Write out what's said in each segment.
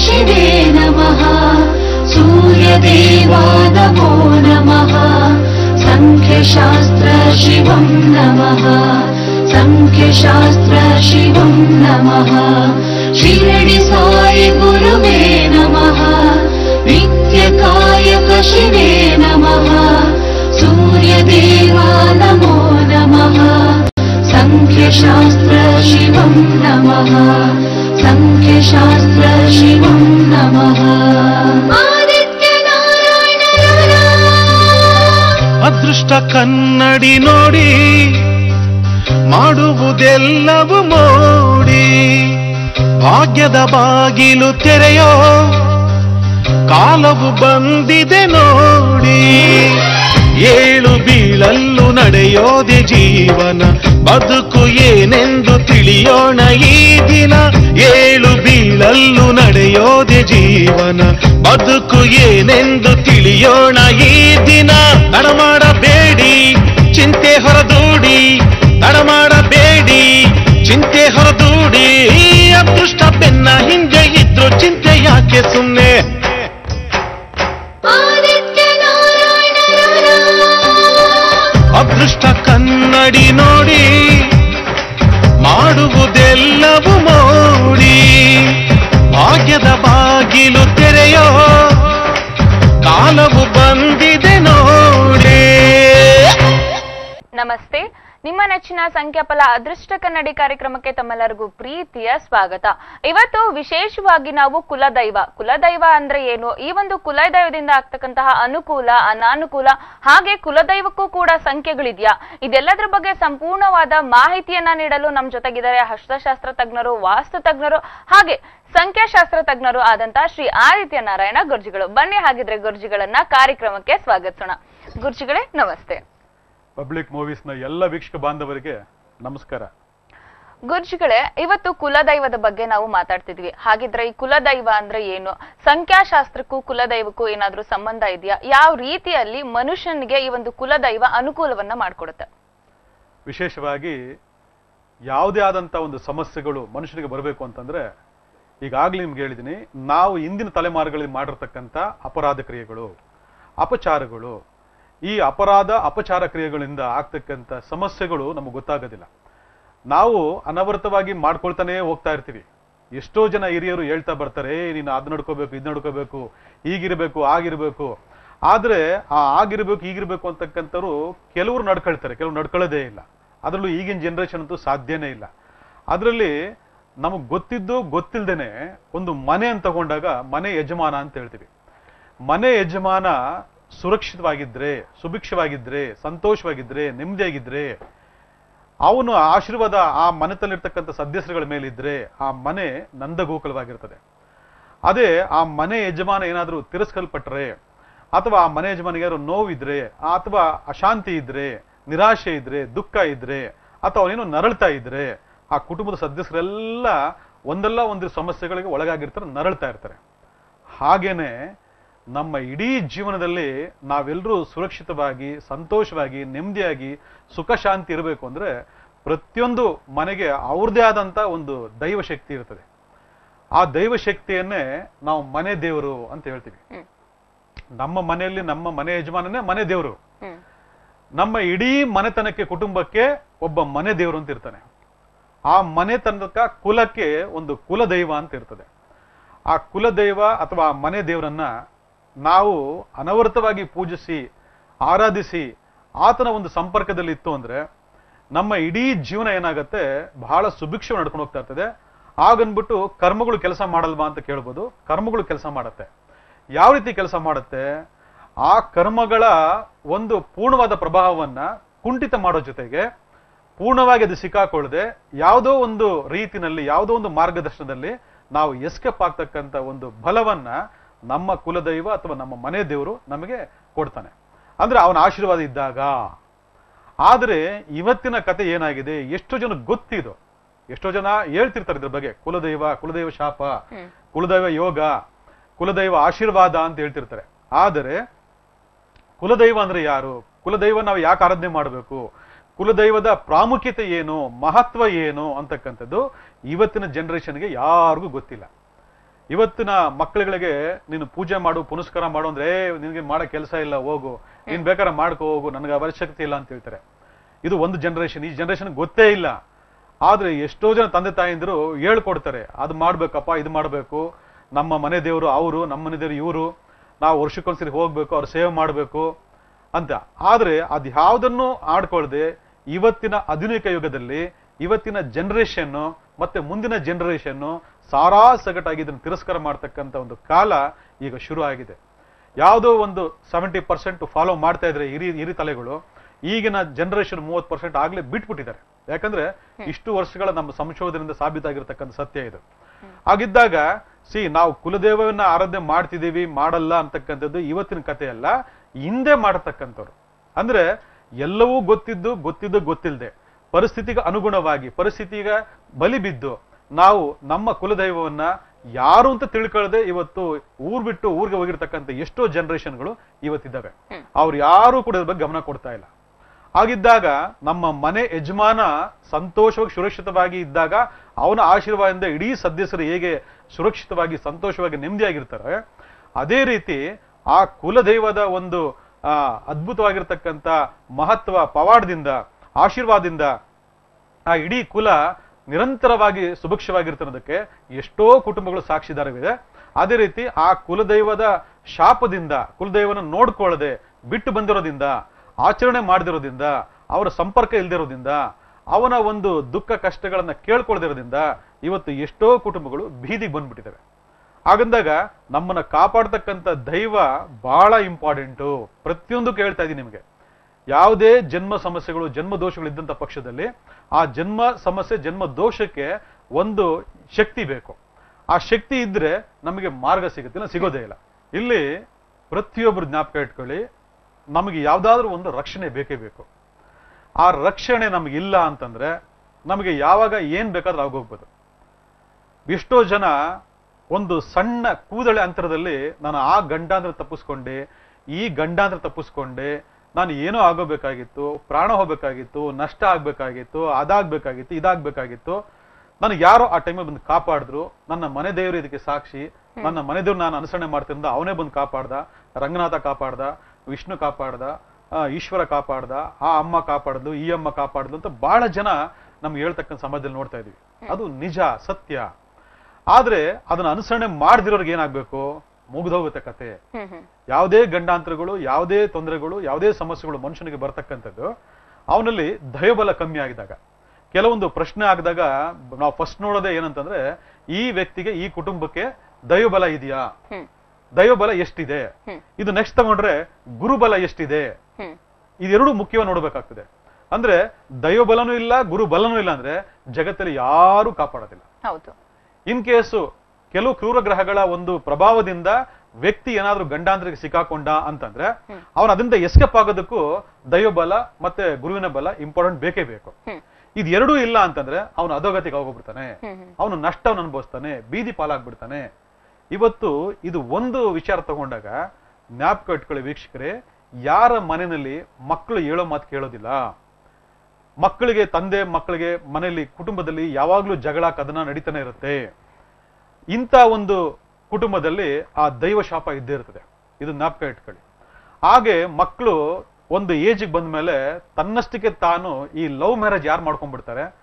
शिवे नमः। सूर्यदेवा नमो। नमः सङ्ख्यशास्त्र शिवं नमः। सङ्ख्यशास्त्र शिवं नमः। शिरडि साई गुरुवे नमः। नित्यकायक शिवे नमः। सूर्यदेवा नमो नमः। सङ्ख्यशास्त्र शिवं नमः सङ्ख्यशास्त्र शिवं नमः आदित्यनारायण ಅದೃಷ್ಟ ಕನ್ನಡಿ ನೋಡಿ ಮಾಡುವುದೆಲ್ಲವೂ ಮೋಡಿ ಭಾಗ್ಯದ ಬಾಗಿಲು ತೆರೆಯೋ ಕಾಲವು ಬಂದಿದೆ ನೋಡಿ ಏಳು ಬೀಳಲ್ಲು ನಡೆಯೋದೆ ಜೀವನ. ಬದುಕು ಏನೆಂದು ತಿಳಿಯೋಣ ಈ ದಿನ. ಏಳು ಬೀಳಲ್ಲು ನಡೆಯೋದೆ ಜೀವನ. ಬದುಕು ಏನೆಂದು ತಿಳಿಯೋಣ ಈ ದಿನ. ತಡಮಾಡಬೇಡಿ ಚಿಂತೆ ಹೊರದೂಡಿ. ತಡಮಾಡಬೇಡಿ ಚಿಂತೆ ಹೊರದೂಡಿ. ಅದೃಷ್ಟ ಬೆನ್ನ ಹಿಂದೆ ಇದ್ರು ಚಿಂತೆ ಯಾಕೆ ಸುಮ್ಮನೆ ಅದೃಷ್ಟ ಕನ್ನಡಿ ನೋಡಿ ಮಾಡುವುದೆಲ್ಲವೂ ಮೋಡಿ ಭಾಗ್ಯದ ಬಾಗಿಲು ತೆರೆಯೋ ಕಾಲವು ಬಂದಿದೆ ನೋಡಿ. ನಮಸ್ತೆ. ನಿಮ್ಮ ನೆಚ್ಚಿನ ಸಂಖ್ಯಾಫಲ ಅದೃಷ್ಟ ಕನ್ನಡಿ ಕಾರ್ಯಕ್ರಮಕ್ಕೆ ತಮ್ಮೆಲ್ಲರಿಗೂ ಪ್ರೀತಿಯ ಸ್ವಾಗತ. ಇವತ್ತು ವಿಶೇಷವಾಗಿ ನಾವು ಕುಲದೈವ. ಕುಲದೈವ ಅಂದ್ರೆ ಏನು? ಈ ಒಂದು ಕುಲದೈವದಿಂದ ಆಗ್ತಕ್ಕಂತಹ ಅನುಕೂಲ, ಅನಾನುಕೂಲ, ಹಾಗೆ ಕುಲದೈವಕ್ಕೂ ಕೂಡ ಸಂಖ್ಯೆಗಳಿದೆಯಾ? ಇದೆಲ್ಲದರ ಬಗ್ಗೆ ಸಂಪೂರ್ಣವಾದ ಮಾಹಿತಿಯನ್ನ ನೀಡಲು ನಮ್ಮ ಜೊತೆಗಿದ್ದಾರೆ ಹಸ್ತಶಾಸ್ತ್ರ ತಜ್ಞರು, ವಾಸ್ತು ತಜ್ಞರು, ಹಾಗೆ ಸಂಖ್ಯಾಶಾಸ್ತ್ರ ತಜ್ಞರು ಆದಂತಹ ಶ್ರೀ ಆದಿತ್ಯ ನಾರಾಯಣ ಗುರ್ಜಿಗಳು. ಬನ್ನಿ ಹಾಗಿದ್ರೆ ಗುರ್ಜಿಗಳನ್ನ ಕಾರ್ಯಕ್ರಮಕ್ಕೆ ಸ್ವಾಗತಿಸೋಣ. ಗುರ್ಜಿಗಳೇ, ನಮಸ್ತೆ. ಪಬ್ಲಿಕ್ ಮೂವೀಸ್ನ ಎಲ್ಲ ವೀಕ್ಷಕ ಬಾಂಧವರಿಗೆ ನಮಸ್ಕಾರ. ಗುರುಜಿಗಳೇ ಇವತ್ತು ಕುಲದೈವದ ಬಗ್ಗೆ ನಾವು ಮಾತಾಡ್ತಿದ್ವಿ. ಹಾಗಿದ್ರೆ ಈ ಕುಲದೈವ ಅಂದ್ರೆ ಏನು? ಸಂಖ್ಯಾಶಾಸ್ತ್ರಕ್ಕೂ ಕುಲದೈವಕ್ಕೂ ಏನಾದ್ರೂ ಸಂಬಂಧ ಇದೆಯಾ? ಯಾವ ರೀತಿಯಲ್ಲಿ ಮನುಷ್ಯನಿಗೆ ಈ ಒಂದು ಕುಲದೈವ ಅನುಕೂಲವನ್ನ ಮಾಡಿಕೊಡುತ್ತೆ? ವಿಶೇಷವಾಗಿ ಯಾವುದೇ ಆದಂಥ ಒಂದು ಸಮಸ್ಯೆಗಳು ಮನುಷ್ಯನಿಗೆ ಬರಬೇಕು ಅಂತಂದ್ರೆ ಈಗಾಗಲೇ ನಿಮ್ಗೆ ಹೇಳಿದ್ದೀನಿ ನಾವು ಇಂದಿನ ತಲೆಮಾರುಗಳಲ್ಲಿ ಮಾಡಿರ್ತಕ್ಕಂಥ ಅಪರಾಧ ಕ್ರಿಯೆಗಳು ಅಪಚಾರಗಳು ಈ ಅಪರಾಧ ಅಪಚಾರ ಕ್ರಿಯೆಗಳಿಂದ ಆಗ್ತಕ್ಕಂಥ ಸಮಸ್ಯೆಗಳು ನಮಗೆ ಗೊತ್ತಾಗೋದಿಲ್ಲ. ನಾವು ಅನವರ್ತವಾಗಿ ಮಾಡ್ಕೊಳ್ತಾನೆ ಹೋಗ್ತಾ ಇರ್ತೀವಿ. ಎಷ್ಟೋ ಜನ ಹಿರಿಯರು ಹೇಳ್ತಾ ಬರ್ತಾರೆ "ಏ, ನೀನು ಅದು ನಡ್ಕೋಬೇಕು ಇದು ನಡ್ಕೋಬೇಕು ಹೀಗಿರ್ಬೇಕು ಆಗಿರ್ಬೇಕು. ಆದ್ರೆ ಆ ಆಗಿರ್ಬೇಕು ಈಗಿರ್ಬೇಕು ಅಂತಕ್ಕಂಥವ್ರು ಕೆಲವರು ನಡ್ಕೊಳ್ತಾರೆ ಕೆಲವರು ನಡ್ಕೊಳ್ಳೋದೇ ಇಲ್ಲ. ಅದರಲ್ಲೂ ಈಗಿನ ಜನರೇಷನ್ ಅಂತೂ ಸಾಧ್ಯನೇ ಇಲ್ಲ. ಅದರಲ್ಲಿ ನಮಗೆ ಗೊತ್ತಿದ್ದು ಗೊತ್ತಿಲ್ಲದೇನೆ ಒಂದು ಮನೆ ಅಂತ ತಗೊಂಡಾಗ ಮನೆ ಯಜಮಾನ ಅಂತ ಹೇಳ್ತೀವಿ. ಮನೆ ಯಜಮಾನ ಸುರಕ್ಷಿತವಾಗಿದ್ರೆ, ಸುಭಿಕ್ಷವಾಗಿದ್ರೆ, ಸಂತೋಷವಾಗಿದ್ರೆ, ನೆಮ್ಮದಿಯಾಗಿದ್ರೆ, ಅವನು ಆಶೀರ್ವಾದ ಆ ಮನೆತಲ್ಲಿರ್ತಕ್ಕಂಥ ಸದಸ್ಯರುಗಳ ಮೇಲಿದ್ರೆ ಆ ಮನೆ ನಂದಗೋಕುಲವಾಗಿರ್ತದೆ. ಅದೇ ಆ ಮನೆ ಯಜಮಾನ ಏನಾದರೂ ತಿರಸ್ಕಲ್ಪಟ್ರೆ, ಅಥವಾ ಆ ಮನೆ ಯಜಮಾನಿಗೆ ಯಾರು ನೋವಿದ್ರೆ, ಅಥವಾ ಅಶಾಂತಿ ಇದ್ರೆ, ನಿರಾಶೆ ಇದ್ರೆ, ದುಃಖ ಇದ್ರೆ, ಅಥವಾ ಅವನೇನು ನರಳ್ತಾ ಇದ್ರೆ, ಆ ಕುಟುಂಬದ ಸದಸ್ಯರೆಲ್ಲ ಒಂದಲ್ಲ ಒಂದು ಸಮಸ್ಯೆಗಳಿಗೆ ಒಳಗಾಗಿರ್ತಾರೆ, ನರಳ್ತಾ ಇರ್ತಾರೆ. ಹಾಗೇನೆ ನಮ್ಮ ಇಡೀ ಜೀವನದಲ್ಲಿ ನಾವೆಲ್ಲರೂ ಸುರಕ್ಷಿತವಾಗಿ ಸಂತೋಷವಾಗಿ ನೆಮ್ಮದಿಯಾಗಿ ಸುಖ ಶಾಂತಿ ಇರಬೇಕು ಅಂದ್ರೆ ಪ್ರತಿಯೊಂದು ಮನೆಗೆ ಅವ್ರದೇ ಆದಂಥ ಒಂದು ದೈವಶಕ್ತಿ ಇರ್ತದೆ. ಆ ದೈವ ಶಕ್ತಿಯನ್ನೇ ನಾವು ಮನೆ ದೇವರು ಅಂತ ಹೇಳ್ತೀವಿ. ನಮ್ಮ ಮನೆಯಲ್ಲಿ ನಮ್ಮ ಮನೆ ಯಜಮಾನನೇ ಮನೆ ದೇವರು. ನಮ್ಮ ಇಡೀ ಮನೆತನಕ್ಕೆ ಕುಟುಂಬಕ್ಕೆ ಒಬ್ಬ ಮನೆ ದೇವರು ಅಂತ ಇರ್ತಾನೆ. ಆ ಮನೆತನಕ ಕುಲಕ್ಕೆ ಒಂದು ಕುಲದೈವ ಅಂತ ಇರ್ತದೆ. ಆ ಕುಲದೈವ ಅಥವಾ ಆ ಮನೆ ದೇವರನ್ನ ನಾವು ಅನವರ್ತವಾಗಿ ಪೂಜಿಸಿ, ಆರಾಧಿಸಿ ಆತನ ಒಂದು ಸಂಪರ್ಕದಲ್ಲಿ ಇತ್ತು ಅಂದ್ರೆ ನಮ್ಮ ಇಡೀ ಜೀವನ ಏನಾಗತ್ತೆ? ಬಹಳ ಸುಭಿಕ್ಷ ನಡ್ಕೊಂಡು ಹೋಗ್ತಾ ಇರ್ತದೆ. ಆಗನ್ಬಿಟ್ಟು ಕರ್ಮಗಳು ಕೆಲಸ ಮಾಡಲ್ವಾ ಅಂತ ಕೇಳ್ಬೋದು. ಕರ್ಮಗಳು ಕೆಲಸ ಮಾಡತ್ತೆ. ಯಾವ ರೀತಿ ಕೆಲಸ ಮಾಡುತ್ತೆ? ಆ ಕರ್ಮಗಳ ಒಂದು ಪೂರ್ಣವಾದ ಪ್ರಭಾವವನ್ನ ಕುಂಠಿತ ಮಾಡೋ ಜೊತೆಗೆ ಪೂರ್ಣವಾಗಿ ಅದು ಸಿಕ್ಕಾಕೊಳ್ಳದೆ ಯಾವುದೋ ಒಂದು ರೀತಿನಲ್ಲಿ, ಯಾವುದೋ ಒಂದು ಮಾರ್ಗದರ್ಶನದಲ್ಲಿ ನಾವು ಎಸ್ಕೇಪ್ ಆಗ್ತಕ್ಕಂಥ ಒಂದು ಬಲವನ್ನ ನಮ್ಮ ಕುಲದೈವ ಅಥವಾ ನಮ್ಮ ಮನೆ ದೇವರು ನಮಗೆ ಕೊಡ್ತಾನೆ. ಅಂದ್ರೆ ಅವನ ಆಶೀರ್ವಾದ ಇದ್ದಾಗ. ಆದ್ರೆ ಇವತ್ತಿನ ಕತೆ ಏನಾಗಿದೆ? ಎಷ್ಟು ಜನ ಗೊತ್ತಿದು. ಎಷ್ಟೋ ಜನ ಹೇಳ್ತಿರ್ತಾರೆ ಇದ್ರ ಬಗ್ಗೆ. ಕುಲದೈವ ಕುಲದೈವ ಶಾಪ ಕುಲದೈವ ಯೋಗ ಕುಲದೈವ ಆಶೀರ್ವಾದ ಅಂತ ಹೇಳ್ತಿರ್ತಾರೆ. ಆದರೆ ಕುಲದೈವ ಅಂದ್ರೆ ಯಾರು? ಕುಲದೈವ ನಾವು ಯಾಕೆ ಆರಾಧನೆ ಮಾಡಬೇಕು? ಕುಲದೈವದ ಪ್ರಾಮುಖ್ಯತೆ ಏನು? ಮಹತ್ವ ಏನು? ಅಂತಕ್ಕಂಥದ್ದು ಇವತ್ತಿನ ಜನರೇಷನ್ಗೆ ಯಾರಿಗೂ ಗೊತ್ತಿಲ್ಲ. ಇವತ್ತಿನ ಮಕ್ಕಳುಗಳಿಗೆ ನೀನು ಪೂಜೆ ಮಾಡು ಪುನಸ್ಕಾರ ಮಾಡು ಅಂದ್ರೆ "ಏ, ನಿನ್ಗೆ ಮಾಡೋ ಕೆಲಸ ಇಲ್ಲ ಹೋಗು. ನೀನ್ ಬೇಕಾದ್ರೆ ಮಾಡ್ಕೋ ಹೋಗು. ನನಗೆ ಅವಶ್ಯಕತೆ ಇಲ್ಲ ಅಂತ ಹೇಳ್ತಾರೆ. ಇದು ಒಂದು ಜನರೇಷನ್ ಈ ಜನರೇಷನ್ ಗೊತ್ತೇ ಇಲ್ಲ. ಆದ್ರೆ ಎಷ್ಟೋ ಜನ ತಂದೆ ತಾಯಿಂದರು ಹೇಳ್ಕೊಡ್ತಾರೆ ಅದು ಮಾಡ್ಬೇಕಪ್ಪ ಇದು ಮಾಡಬೇಕು. ನಮ್ಮ ಮನೆ ದೇವರು ಅವರು ನಮ್ಮ ಮನೆ ದೇವರು ಇವರು. ನಾವು ವರ್ಷಕ್ಕೊಂದ್ಸರಿ ಹೋಗ್ಬೇಕು ಅವ್ರ ಸೇವೆ ಮಾಡಬೇಕು ಅಂತ. ಆದ್ರೆ ಅದು ಯಾವುದನ್ನು ಆಡ್ಕೊಳ್ದೆ ಇವತ್ತಿನ ಆಧುನಿಕ ಯುಗದಲ್ಲಿ ಇವತ್ತಿನ ಜನರೇಷನ್ ಮತ್ತೆ ಮುಂದಿನ ಜನರೇಷನ್ ಸಾರಾ ಸಗಟಾಗಿ ಇದನ್ನು ತಿರಸ್ಕಾರ ಮಾಡ್ತಕ್ಕಂಥ ಒಂದು ಕಾಲ ಈಗ ಶುರು ಆಗಿದೆ. ಯಾವುದೋ ಒಂದು ಸೆವೆಂಟಿ ಪರ್ಸೆಂಟ್ ಫಾಲೋ ಮಾಡ್ತಾ ಇದ್ರೆ ಹಿರಿ ಹಿರಿ ತಲೆಗಳು ಈಗಿನ ಜನರೇಷನ್ ಮೂವತ್ತು ಪರ್ಸೆಂಟ್ ಆಗಲೇ ಬಿಟ್ಬಿಟ್ಟಿದ್ದಾರೆ. ಯಾಕಂದ್ರೆ ಇಷ್ಟು ವರ್ಷಗಳ ನಮ್ಮ ಸಂಶೋಧನೆಯಿಂದ ಸಾಬೀತಾಗಿರ್ತಕ್ಕಂಥ ಸತ್ಯ ಇದು. ಹಾಗಿದ್ದಾಗ ಸಿ ನಾವು ಕುಲದೇವನ ಆರಾಧನೆ ಮಾಡ್ತಿದ್ದೀವಿ ಮಾಡಲ್ಲ ಅಂತಕ್ಕಂಥದ್ದು ಇವತ್ತಿನ ಕಥೆ ಅಲ್ಲ ಹಿಂದೆ ಮಾಡತಕ್ಕಂಥವ್ರು. ಅಂದ್ರೆ ಎಲ್ಲವೂ ಗೊತ್ತಿದ್ದು ಗೊತ್ತಿದ್ದು ಗೊತ್ತಿಲ್ಲದೆ ಪರಿಸ್ಥಿತಿಗೆ ಅನುಗುಣವಾಗಿ ಪರಿಸ್ಥಿತಿಗೆ ಬಲಿ ಬಿದ್ದು ನಾವು ನಮ್ಮ ಕುಲದೈವವನ್ನ ಯಾರು ಅಂತ ತಿಳ್ಕೊಳ್ಳದೆ ಇವತ್ತು ಊರ್ ಬಿಟ್ಟು ಊರಿಗೆ ಹೋಗಿರ್ತಕ್ಕಂಥ ಎಷ್ಟೋ ಜನರೇಷನ್ಗಳು ಇವತ್ತಿದ್ದಾವೆ. ಅವ್ರು ಯಾರು ಕೂಡ ಇದ್ರ ಬಗ್ಗೆ ಗಮನ ಕೊಡ್ತಾ ಇಲ್ಲ. ಹಾಗಿದ್ದಾಗ ನಮ್ಮ ಮನೆ ಯಜಮಾನ ಸಂತೋಷವಾಗಿ ಸುರಕ್ಷಿತವಾಗಿ ಇದ್ದಾಗ ಅವನ ಆಶೀರ್ವಾದದಿಂದ ಇಡೀ ಸದಸ್ಯರು ಹೇಗೆ ಸುರಕ್ಷಿತವಾಗಿ ಸಂತೋಷವಾಗಿ ನೆಮ್ಮದಿಯಾಗಿರ್ತಾರೆ ಅದೇ ರೀತಿ ಆ ಕುಲದೈವದ ಒಂದು ಆ ಅದ್ಭುತವಾಗಿರ್ತಕ್ಕಂಥ ಮಹತ್ವ ಪವಾಡದಿಂದ ಆಶೀರ್ವಾದದಿಂದ ಆ ಇಡೀ ಕುಲ ನಿರಂತರವಾಗಿ ಸುಭಿಕ್ಷವಾಗಿರ್ತಿರೋದಕ್ಕೆ ಎಷ್ಟೋ ಕುಟುಂಬಗಳು ಸಾಕ್ಷಿದಾರವಿದೆ ಅದೇ ರೀತಿ ಆ ಕುಲದೈವದ ಶಾಪದಿಂದ ಕುಲದೈವನ ನೋಡ್ಕೊಳ್ಳದೆ ಬಿಟ್ಟು ಬಂದಿರೋದ್ರಿಂದ, ಆಚರಣೆ ಮಾಡದಿರೋದ್ರಿಂದ, ಅವರ ಸಂಪರ್ಕ ಇಲ್ದಿರೋದ್ರಿಂದ, ಅವನ ಒಂದು ದುಃಖ ಕಷ್ಟಗಳನ್ನ ಕೇಳ್ಕೊಳ್ದಿರೋದ್ರಿಂದ ಇವತ್ತು ಎಷ್ಟೋ ಕುಟುಂಬಗಳು ಬೀದಿಗೆ ಬಂದ್ಬಿಟ್ಟಿದ್ದಾವೆ. ಹಾಗಂದಾಗ ನಮ್ಮನ್ನ ಕಾಪಾಡ್ತಕ್ಕಂಥ ದೈವ ಬಹಳ ಇಂಪಾರ್ಟೆಂಟು. ಪ್ರತಿಯೊಂದು ಕೇಳ್ತಾ ಇದ್ದೀನಿ ನಿಮಗೆ. ಯಾವುದೇ ಜನ್ಮ ಸಮಸ್ಯೆಗಳು, ಜನ್ಮ ದೋಷಗಳು ಇದ್ದಂಥ ಪಕ್ಷದಲ್ಲಿ ಆ ಜನ್ಮ ಸಮಸ್ಯೆ, ಜನ್ಮ ದೋಷಕ್ಕೆ ಒಂದು ಶಕ್ತಿ ಬೇಕು. ಆ ಶಕ್ತಿ ಇದ್ರೆ ನಮಗೆ ಮಾರ್ಗ ಸಿಗುತ್ತಿಲ್ಲ ಸಿಗೋದೇ ಇಲ್ಲ. ಇಲ್ಲಿ ಪ್ರತಿಯೊಬ್ಬರು ಜ್ಞಾಪಕ ಇಟ್ಕೊಳ್ಳಿ, ನಮಗೆ ಯಾವುದಾದ್ರೂ ಒಂದು ರಕ್ಷಣೆ ಬೇಕೇ ಬೇಕು. ಆ ರಕ್ಷಣೆ ನಮಗೆ ಇಲ್ಲ ಅಂತಂದ್ರೆ ನಮಗೆ ಯಾವಾಗ ಏನ್ ಬೇಕಾದ್ರೂ ಆಗೋಗ್ಬೋದು. ಎಷ್ಟೋ ಜನ ಒಂದು ಸಣ್ಣ ಕೂದಳೆ ಅಂತರದಲ್ಲಿ ನಾನು ಆ ಗಂಡಾಂತರ ತಪ್ಪಿಸ್ಕೊಂಡೆ, ಈ ಗಂಡಾಂತರ ತಪ್ಪಿಸ್ಕೊಂಡೆ ನಾನು ಏನೋ ಆಗೋಬೇಕಾಗಿತ್ತು ಪ್ರಾಣ ಹೋಗ್ಬೇಕಾಗಿತ್ತು ನಷ್ಟ ಆಗ್ಬೇಕಾಗಿತ್ತು ಅದಾಗ್ಬೇಕಾಗಿತ್ತು ಇದಾಗ್ಬೇಕಾಗಿತ್ತು ನನಗೆ ಯಾರೋ ಆ ಟೈಮಲ್ಲಿ ಬಂದು ಕಾಪಾಡಿದ್ರು ನನ್ನ ಮನೆ ದೇವರು ಇದಕ್ಕೆ ಸಾಕ್ಷಿ ನನ್ನ ಮನೆ ದೇವ್ರು ನಾನು ಅನುಸರಣೆ ಮಾಡ್ತಿದ್ದ ಅವನೇ ಬಂದು ಕಾಪಾಡ್ದ ರಂಗನಾಥ ಕಾಪಾಡ್ದ ವಿಷ್ಣು ಕಾಪಾಡ್ದ ಆ, ಈಶ್ವರ ಕಾಪಾಡ್ದ ಆ ಅಮ್ಮ ಕಾಪಾಡ್ದು ಈ ಅಮ್ಮ ಕಾಪಾಡ್ದು ಅಂತ ಬಹಳ ಜನ ನಮ್ಗೆ ಹೇಳ್ತಕ್ಕಂಥ ಸಮಾಜದಲ್ಲಿ ನೋಡ್ತಾ ಇದೀವಿ. ಅದು ನಿಜ ಸತ್ಯ. ಆದ್ರೆ ಅದನ್ನ ಅನುಸರಣೆ ಮಾಡ್ದಿರೋರ್ಗೆ ಏನಾಗ್ಬೇಕು? ಮುಗ್ದೋಗುತ್ತೆ ಕತೆ. ಯಾವುದೇ ಗಂಡಾಂತರಗಳು ಯಾವುದೇ ತೊಂದರೆಗಳು ಯಾವುದೇ ಸಮಸ್ಯೆಗಳು ಮನುಷ್ಯನಿಗೆ ಬರ್ತಕ್ಕಂಥದ್ದು ಅವನಲ್ಲಿ ದಯಬಲ ಕಮ್ಮಿ ಆಗಿದಾಗ ಕೆಲವೊಂದು ಪ್ರಶ್ನೆ ಆಗಿದಾಗ ನಾವು ಫಸ್ಟ್ ನೋಡೋದೇ ಏನಂತಂದ್ರೆ ಈ ವ್ಯಕ್ತಿಗೆ ಈ ಕುಟುಂಬಕ್ಕೆ ದೈವಬಲ ಇದೆಯಾ? ದೈವಬಲ ಎಷ್ಟಿದೆ? ಇದು ನೆಕ್ಸ್ಟ್ ತಗೊಂಡ್ರೆ ಗುರುಬಲ ಎಷ್ಟಿದೆ? ಇದೆರಡು ಮುಖ್ಯವಾಗಿ ನೋಡ್ಬೇಕಾಗ್ತದೆ. ಅಂದ್ರೆ ದೈವಬಲನೂ ಇಲ್ಲ ಗುರುಬಲನೂ ಇಲ್ಲ ಅಂದ್ರೆ ಜಗತ್ತಲ್ಲಿ ಯಾರು ಕಾಪಾಡೋದಿಲ್ಲ. ಇನ್ ಕೇಸು ಕೆಲವು ಕ್ರೂರ ಗ್ರಹಗಳ ಒಂದು ಪ್ರಭಾವದಿಂದ ವ್ಯಕ್ತಿ ಏನಾದ್ರೂ ಗಂಡಾಂತರಿಗೆ ಸಿಕ್ಕಾಕೊಂಡ ಅಂತಂದ್ರೆ ಅವನು ಅದರಿಂದ ಎಸ್ಕೇಪ್ ಆಗೋದಕ್ಕೂ ದೈವಬಲ ಮತ್ತೆ ಗುರುವಿನ ಬಲ ಇಂಪಾರ್ಟೆಂಟ್ ಬೇಕೇ ಬೇಕು. ಇದ್ ಇದು ಎರಡೂ ಇಲ್ಲ ಅಂತಂದ್ರೆ ಅವನು ಅಧೋಗತಿಗೆ ಹೋಗ್ಬಿಡ್ತಾನೆ ಅವನು ನಷ್ಟವನ್ನು ಅನುಭವಿಸ್ತಾನೆ ಬೀದಿ ಪಾಲಾಗ್ಬಿಡ್ತಾನೆ. ಇವತ್ತು ಇದು ಒಂದು ವಿಚಾರ ತಗೊಂಡಾಗ ಜ್ಞಾಪಕ ಇಟ್ಕೊಳ್ಳಿ ವೀಕ್ಷಕರೇ ಯಾರ ಮನೆಯಲ್ಲಿ ಮಕ್ಕಳು ಹೇಳೋ ಮಾತು ಕೇಳೋದಿಲ್ಲ. ಮಕ್ಕಳಿಗೆ ತಂದೆ ಮಕ್ಕಳಿಗೆ ಮನೆಯಲ್ಲಿ ಕುಟುಂಬದಲ್ಲಿ ಯಾವಾಗ್ಲೂ ಜಗಳ ಕದನ ನಡೀತಾನೆ ಇರುತ್ತೆ. ಇಂಥ ಒಂದು ಕುಟುಂಬದಲ್ಲಿ ಆ ದೈವ ಶಾಪ ಇದ್ದೇ ಇರ್ತದೆ. ಇದು ಜ್ಞಾಪಕ ಇಟ್ಕೊಳ್ಳಿ. ಹಾಗೆ ಮಕ್ಕಳು ಒಂದು ಏಜಿಗೆ ಬಂದ ಮೇಲೆ ತನ್ನಷ್ಟಕ್ಕೆ ತಾನು ಈ ಲವ್ ಮ್ಯಾರೇಜ್ ಯಾರು ಮಾಡ್ಕೊಂಡ್ಬಿಡ್ತಾರೆ?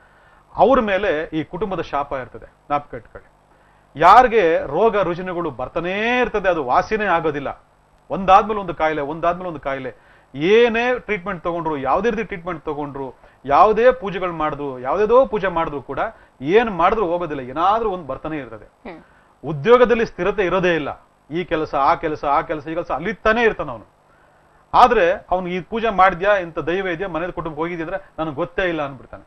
ಅವ್ರ ಮೇಲೆ ಈ ಕುಟುಂಬದ ಶಾಪ ಇರ್ತದೆ. ಜ್ಞಾಪಕ ಇಟ್ಕೊಳ್ಳಿ. ಯಾರಿಗೆ ರೋಗ ರುಜಿನಗಳು ಬರ್ತಾನೇ ಇರ್ತದೆ, ಅದು ವಾಸಿನೇ ಆಗೋದಿಲ್ಲ. ಒಂದಾದ್ಮೇಲೆ ಒಂದು ಕಾಯಿಲೆ, ಒಂದಾದ್ಮೇಲೆ ಒಂದು ಕಾಯಿಲೆ. ಏನೇ ಟ್ರೀಟ್ಮೆಂಟ್ ತಗೊಂಡ್ರು, ಯಾವುದೇ ರೀತಿ ಟ್ರೀಟ್ಮೆಂಟ್ ತಗೊಂಡ್ರು ಯಾವುದೇ ಪೂಜೆಗಳು ಮಾಡಿದ್ರು ಯಾವುದೇದೋ ಪೂಜೆ ಮಾಡಿದ್ರು ಕೂಡ ಏನ್ ಮಾಡಿದ್ರು ಹೋಗೋದಿಲ್ಲ ಏನಾದ್ರೂ ಒಂದು ಬರ್ತಾನೆ ಇರ್ತದೆ. ಉದ್ಯೋಗದಲ್ಲಿ ಸ್ಥಿರತೆ ಇರೋದೇ ಇಲ್ಲ. ಈ ಕೆಲಸ ಆ ಕೆಲಸ ಆ ಕೆಲಸ ಈ ಕೆಲಸ ಅಲ್ಲಿತ್ತಾನೆ ಇರ್ತಾನ ಅವನು. ಆದ್ರೆ ಅವನು ಈ ಪೂಜೆ ಮಾಡಿದ್ಯಾ ಇಂಥ ದೈವ ಇದೆಯಾ ಮನೆ ಕುಟುಂಬ ಹೋಗಿದ್ಯಾ ಅಂದ್ರೆ ನನಗೆ ಗೊತ್ತೇ ಇಲ್ಲ ಅನ್ಬಿಡ್ತಾನೆ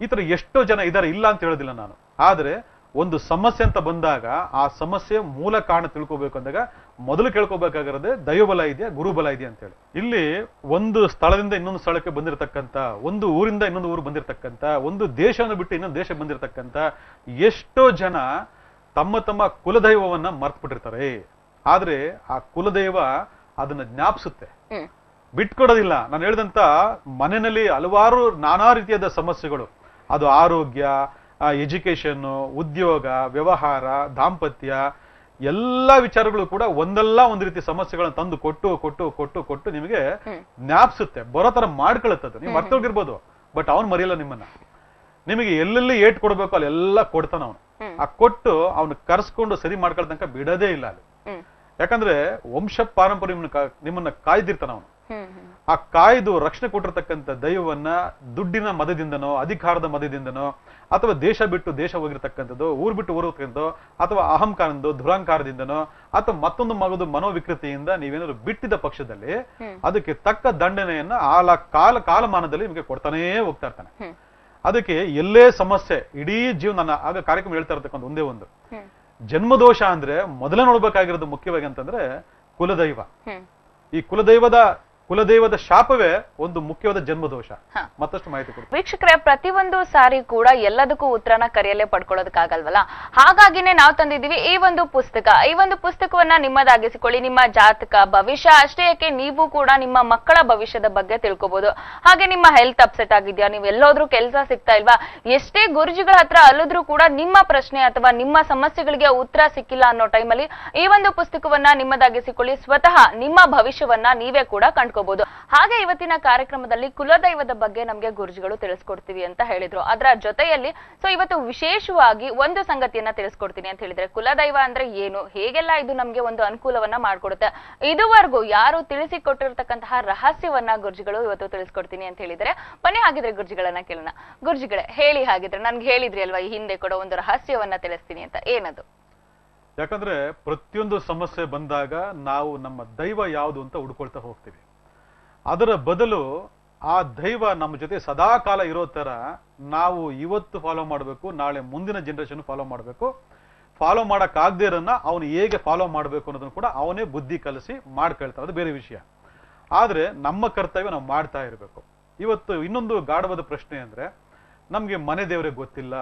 ಈ ತರ ಎಷ್ಟೋ ಜನ ಇದಾರೆ ಇಲ್ಲ ಅಂತ ಹೇಳೋದಿಲ್ಲ ನಾನು. ಆದ್ರೆ ಒಂದು ಸಮಸ್ಯೆ ಅಂತ ಬಂದಾಗ ಆ ಸಮಸ್ಯೆ ಮೂಲ ಕಾರಣ ತಿಳ್ಕೋಬೇಕು ಅಂದಾಗ ಮೊದಲು ಕೇಳ್ಕೋಬೇಕಾಗಿರೋದೆ ದೈವಬಲ ಇದೆಯಾ ಗುರುಬಲ ಇದೆಯಾ ಅಂತ ಹೇಳಿ. ಇಲ್ಲಿ ಒಂದು ಸ್ಥಳದಿಂದ ಇನ್ನೊಂದು ಸ್ಥಳಕ್ಕೆ ಬಂದಿರತಕ್ಕಂತ ಒಂದು ಊರಿಂದ ಇನ್ನೊಂದು ಊರು ಬಂದಿರತಕ್ಕಂತ ಒಂದು ದೇಶವನ್ನು ಬಿಟ್ಟು ಇನ್ನೊಂದು ದೇಶ ಬಂದಿರತಕ್ಕಂತ ಎಷ್ಟೋ ಜನ ತಮ್ಮ ತಮ್ಮ ಕುಲದೈವವನ್ನ ಮರ್ತ್ಬಿಟ್ಟಿರ್ತಾರೆ. ಆದ್ರೆ ಆ ಕುಲದೈವ ಅದನ್ನ ಜ್ಞಾಪಿಸುತ್ತೆ. ಬಿಟ್ಕೊಡೋದಿಲ್ಲ. ನಾನು ಹೇಳಿದಂತ ಮನೆಯಲ್ಲಿ ಹಲವಾರು ನಾನಾ ರೀತಿಯಾದ ಸಮಸ್ಯೆಗಳು. ಅದು ಆರೋಗ್ಯ ಎಜುಕೇಶನ್ ಉದ್ಯೋಗ ವ್ಯವಹಾರ ದಾಂಪತ್ಯ ಎಲ್ಲ ವಿಚಾರಗಳು ಕೂಡ ಒಂದಲ್ಲ ಒಂದು ರೀತಿ ಸಮಸ್ಯೆಗಳನ್ನ ತಂದು ಕೊಟ್ಟು ಕೊಟ್ಟು ಕೊಟ್ಟು ಕೊಟ್ಟು ನಿಮಗೆ ಜ್ಞಾಪಿಸುತ್ತೆ. ಬರೋ ತರ ಮಾಡ್ಕೊಳತ್ತದು. ನೀವು ಮರ್ತೋಗಿರ್ಬೋದು ಬಟ್ ಅವ್ನು ಮರೆಯಲ್ಲ ನಿಮ್ಮನ್ನ. ನಿಮಗೆ ಎಲ್ಲೆಲ್ಲಿ ಏಟ್ ಕೊಡ್ಬೇಕು ಅಲ್ಲೆಲ್ಲ ಕೊಡ್ತಾನ ಅವನು. ಆ ಕೊಟ್ಟು ಅವನು ಕರ್ಸ್ಕೊಂಡು ಸರಿ ಮಾಡ್ಕೊಳ್ತನಕ ಬಿಡದೇ ಇಲ್ಲ ಅಲ್ಲಿ. ಯಾಕಂದ್ರೆ ವಂಶ ಪಾರಂಪರ್ಯ ನಿಮ್ಮನ್ನ ಕಾಯ್ದಿರ್ತಾನ ಅವನು. ಆ ಕಾಯ್ದು ರಕ್ಷಣೆ ಕೊಟ್ಟಿರ್ತಕ್ಕಂಥ ದೈವವನ್ನ ದುಡ್ಡಿನ ಮದದಿಂದನೋ ಅಧಿಕಾರದ ಮದದಿಂದನೋ ಅಥವಾ ದೇಶ ಬಿಟ್ಟು ದೇಶ ಹೋಗಿರ್ತಕ್ಕಂಥದ್ದು ಊರ್ ಬಿಟ್ಟು ಊರು ಹೋಗ್ತಕ್ಕಂಥದ್ದು ಅಥವಾ ಅಹಂಕಾರದಿಂದ ದುರಾಂಕಾರದಿಂದನೋ ಅಥವಾ ಮತ್ತೊಂದು ಮಗದು ಮನೋವಿಕೃತಿಯಿಂದ ನೀವೇನಾದ್ರು ಬಿಟ್ಟಿದ ಪಕ್ಷದಲ್ಲಿ ಅದಕ್ಕೆ ತಕ್ಕ ದಂಡನೆಯನ್ನ ಆಲ ಕಾಲ ಕಾಲಮಾನದಲ್ಲಿ ನಿಮಗೆ ಕೊಡ್ತಾನೇ ಹೋಗ್ತಾ ಇರ್ತಾನೆ. ಅದಕ್ಕೆ ಎಲ್ಲೇ ಸಮಸ್ಯೆ ಇಡೀ ಜೀವನ ಆಗ ಕಾರ್ಯಕ್ರಮ ಹೇಳ್ತಾ ಇರ್ತಕ್ಕಂಥ ಒಂದೇ ಒಂದು. ಜನ್ಮದೋಷ ಅಂದ್ರೆ ಮೊದಲೇ ನೋಡ್ಬೇಕಾಗಿರೋದು ಮುಖ್ಯವಾಗಿ ಅಂತಂದ್ರೆ ಕುಲದೈವ. ಈ ಕುಲದೈವದ ಕುಲದೈವದ ಶಾಪವೇ ಒಂದು ಮುಖ್ಯವಾದ ಜನ್ಮದೋಷ. ಮತ್ತಷ್ಟು ಮಾಹಿತಿ ಕೊಡ್ತೀವಿ ವೀಕ್ಷಕರೇ ಪ್ರತಿಯೊಂದು ಸಾರಿ ಕೂಡ ಎಲ್ಲದಕ್ಕೂ ಉತ್ತರನ ಕರೆಯಲ್ಲೇ ಪಡ್ಕೊಳ್ಳೋದಕ್ಕಾಗಲ್ವಲ್ಲ? ಹಾಗಾಗಿನೇ ನಾವು ತಂದಿದ್ದೀವಿ ಈ ಒಂದು ಪುಸ್ತಕ. ಈ ಒಂದು ಪುಸ್ತಕವನ್ನ ನಿಮ್ಮದಾಗಿಸಿಕೊಳ್ಳಿ. ನಿಮ್ಮ ಜಾತಕ ಭವಿಷ್ಯ ಅಷ್ಟೇ ಯಾಕೆ ನೀವು ಕೂಡ ನಿಮ್ಮ ಮಕ್ಕಳ ಭವಿಷ್ಯದ ಬಗ್ಗೆ ತಿಳ್ಕೊಬಹುದು ಹಾಗೆ ನಿಮ್ಮ ಹೆಲ್ತ್ ಅಪ್ಸೆಟ್ ಆಗಿದ್ಯಾ? ನೀವು ಎಲ್ಲೋದ್ರೂ ಕೆಲಸ ಸಿಗ್ತಾ ಇಲ್ವಾ? ಎಷ್ಟೇ ಗುರುಜಿಗಳ ಹತ್ರ ಅಲ್ಲಿದ್ರೂ ಕೂಡ ನಿಮ್ಮ ಪ್ರಶ್ನೆ ಅಥವಾ ನಿಮ್ಮ ಸಮಸ್ಯೆಗಳಿಗೆ ಉತ್ತರ ಸಿಕ್ಕಿಲ್ಲ ಅನ್ನೋ ಟೈಮಲ್ಲಿ ಈ ಒಂದು ಪುಸ್ತಕವನ್ನ ನಿಮ್ಮದಾಗಿಸಿಕೊಳ್ಳಿ. ಸ್ವತಃ ನಿಮ್ಮ ಭವಿಷ್ಯವನ್ನ ನೀವೇ ಕೂಡ ಕಂಡ್ಕೋಬಹುದು ಹಾಗೆ ಇವತ್ತಿನ ಕಾರ್ಯಕ್ರಮದಲ್ಲಿ ಕುಲದೈವದ ಬಗ್ಗೆ ನಮ್ಗೆ ಗುರುಜಿಗಳು ತಿಳಿಸ್ಕೊಡ್ತೀವಿ ಅಂತ ಹೇಳಿದ್ರು. ಅದರ ಜೊತೆಯಲ್ಲಿ ಸೊ ಇವತ್ತು ವಿಶೇಷವಾಗಿ ಒಂದು ಸಂಗತಿಯನ್ನ ತಿಳಿಸ್ಕೊಡ್ತೀನಿ ಅಂತ ಹೇಳಿದ್ರೆ, ಕುಲದೈವ ಅಂದ್ರೆ ಏನು? ಹೇಗೆಲ್ಲ ಇದು ನಮ್ಗೆ ಒಂದು ಅನುಕೂಲವನ್ನ ಮಾಡ್ಕೊಡುತ್ತೆ? ಇದುವರೆಗೂ ಯಾರು ತಿಳಿಸಿಕೊಟ್ಟಿರ್ತಕ್ಕಂತಹ ರಹಸ್ಯವನ್ನ ಗುರುಜಿಗಳು ಇವತ್ತು ತಿಳಿಸ್ಕೊಡ್ತೀನಿ ಅಂತ ಹೇಳಿದ್ರೆ, ಬನ್ನಿ ಹಾಗಿದ್ರೆ ಗುರುಜಿಗಳನ್ನ ಕೇಳೋಣ. ಗುರುಜಿಗಳೇ, ಹೇಳಿ ಹಾಗಿದ್ರೆ, ನನ್ಗೆ ಹೇಳಿದ್ರಿ ಅಲ್ವಾ ಈ ಹಿಂದೆ ಕೂಡ ಒಂದು ರಹಸ್ಯವನ್ನ ತಿಳಿಸ್ತೀನಿ ಅಂತ. ಏನದು? ಯಾಕಂದ್ರೆ ಪ್ರತಿಯೊಂದು ಸಮಸ್ಯೆ ಬಂದಾಗ ನಾವು ನಮ್ಮ ದೈವ ಯಾವುದು ಅಂತ ಹುಡ್ಕೊಳ್ತಾ ಹೋಗ್ತೀವಿ. ಅದರ ಬದಲು ಆ ದೈವ ನಮ್ಮ ಜೊತೆ ಸದಾ ಕಾಲ ಇರೋ ಥರ ನಾವು ಇವತ್ತು ಫಾಲೋ ಮಾಡಬೇಕು ನಾಳೆ ಮುಂದಿನ ಜನರೇಷನ್ ಫಾಲೋ ಮಾಡಬೇಕು. ಫಾಲೋ ಮಾಡೋಕ್ಕಾಗದೇ ಇರೋನ್ನ ಅವನು ಹೇಗೆ ಫಾಲೋ ಮಾಡಬೇಕು ಅನ್ನೋದನ್ನು ಕೂಡ ಅವನೇ ಬುದ್ಧಿ ಕಲಿಸಿ ಮಾಡ್ಕೊಳ್ತಾರೆ. ಅದು ಬೇರೆ ವಿಷಯ. ಆದರೆ ನಮ್ಮ ಕರ್ತವ್ಯ ನಾವು ಮಾಡ್ತಾ ಇರಬೇಕು. ಇವತ್ತು ಇನ್ನೊಂದು ಗಾಢವಾದ ಪ್ರಶ್ನೆ ಅಂದ್ರೆ ನಮ್ಗೆ ಮನೆ ದೇವರೇ ಗೊತ್ತಿಲ್ಲ.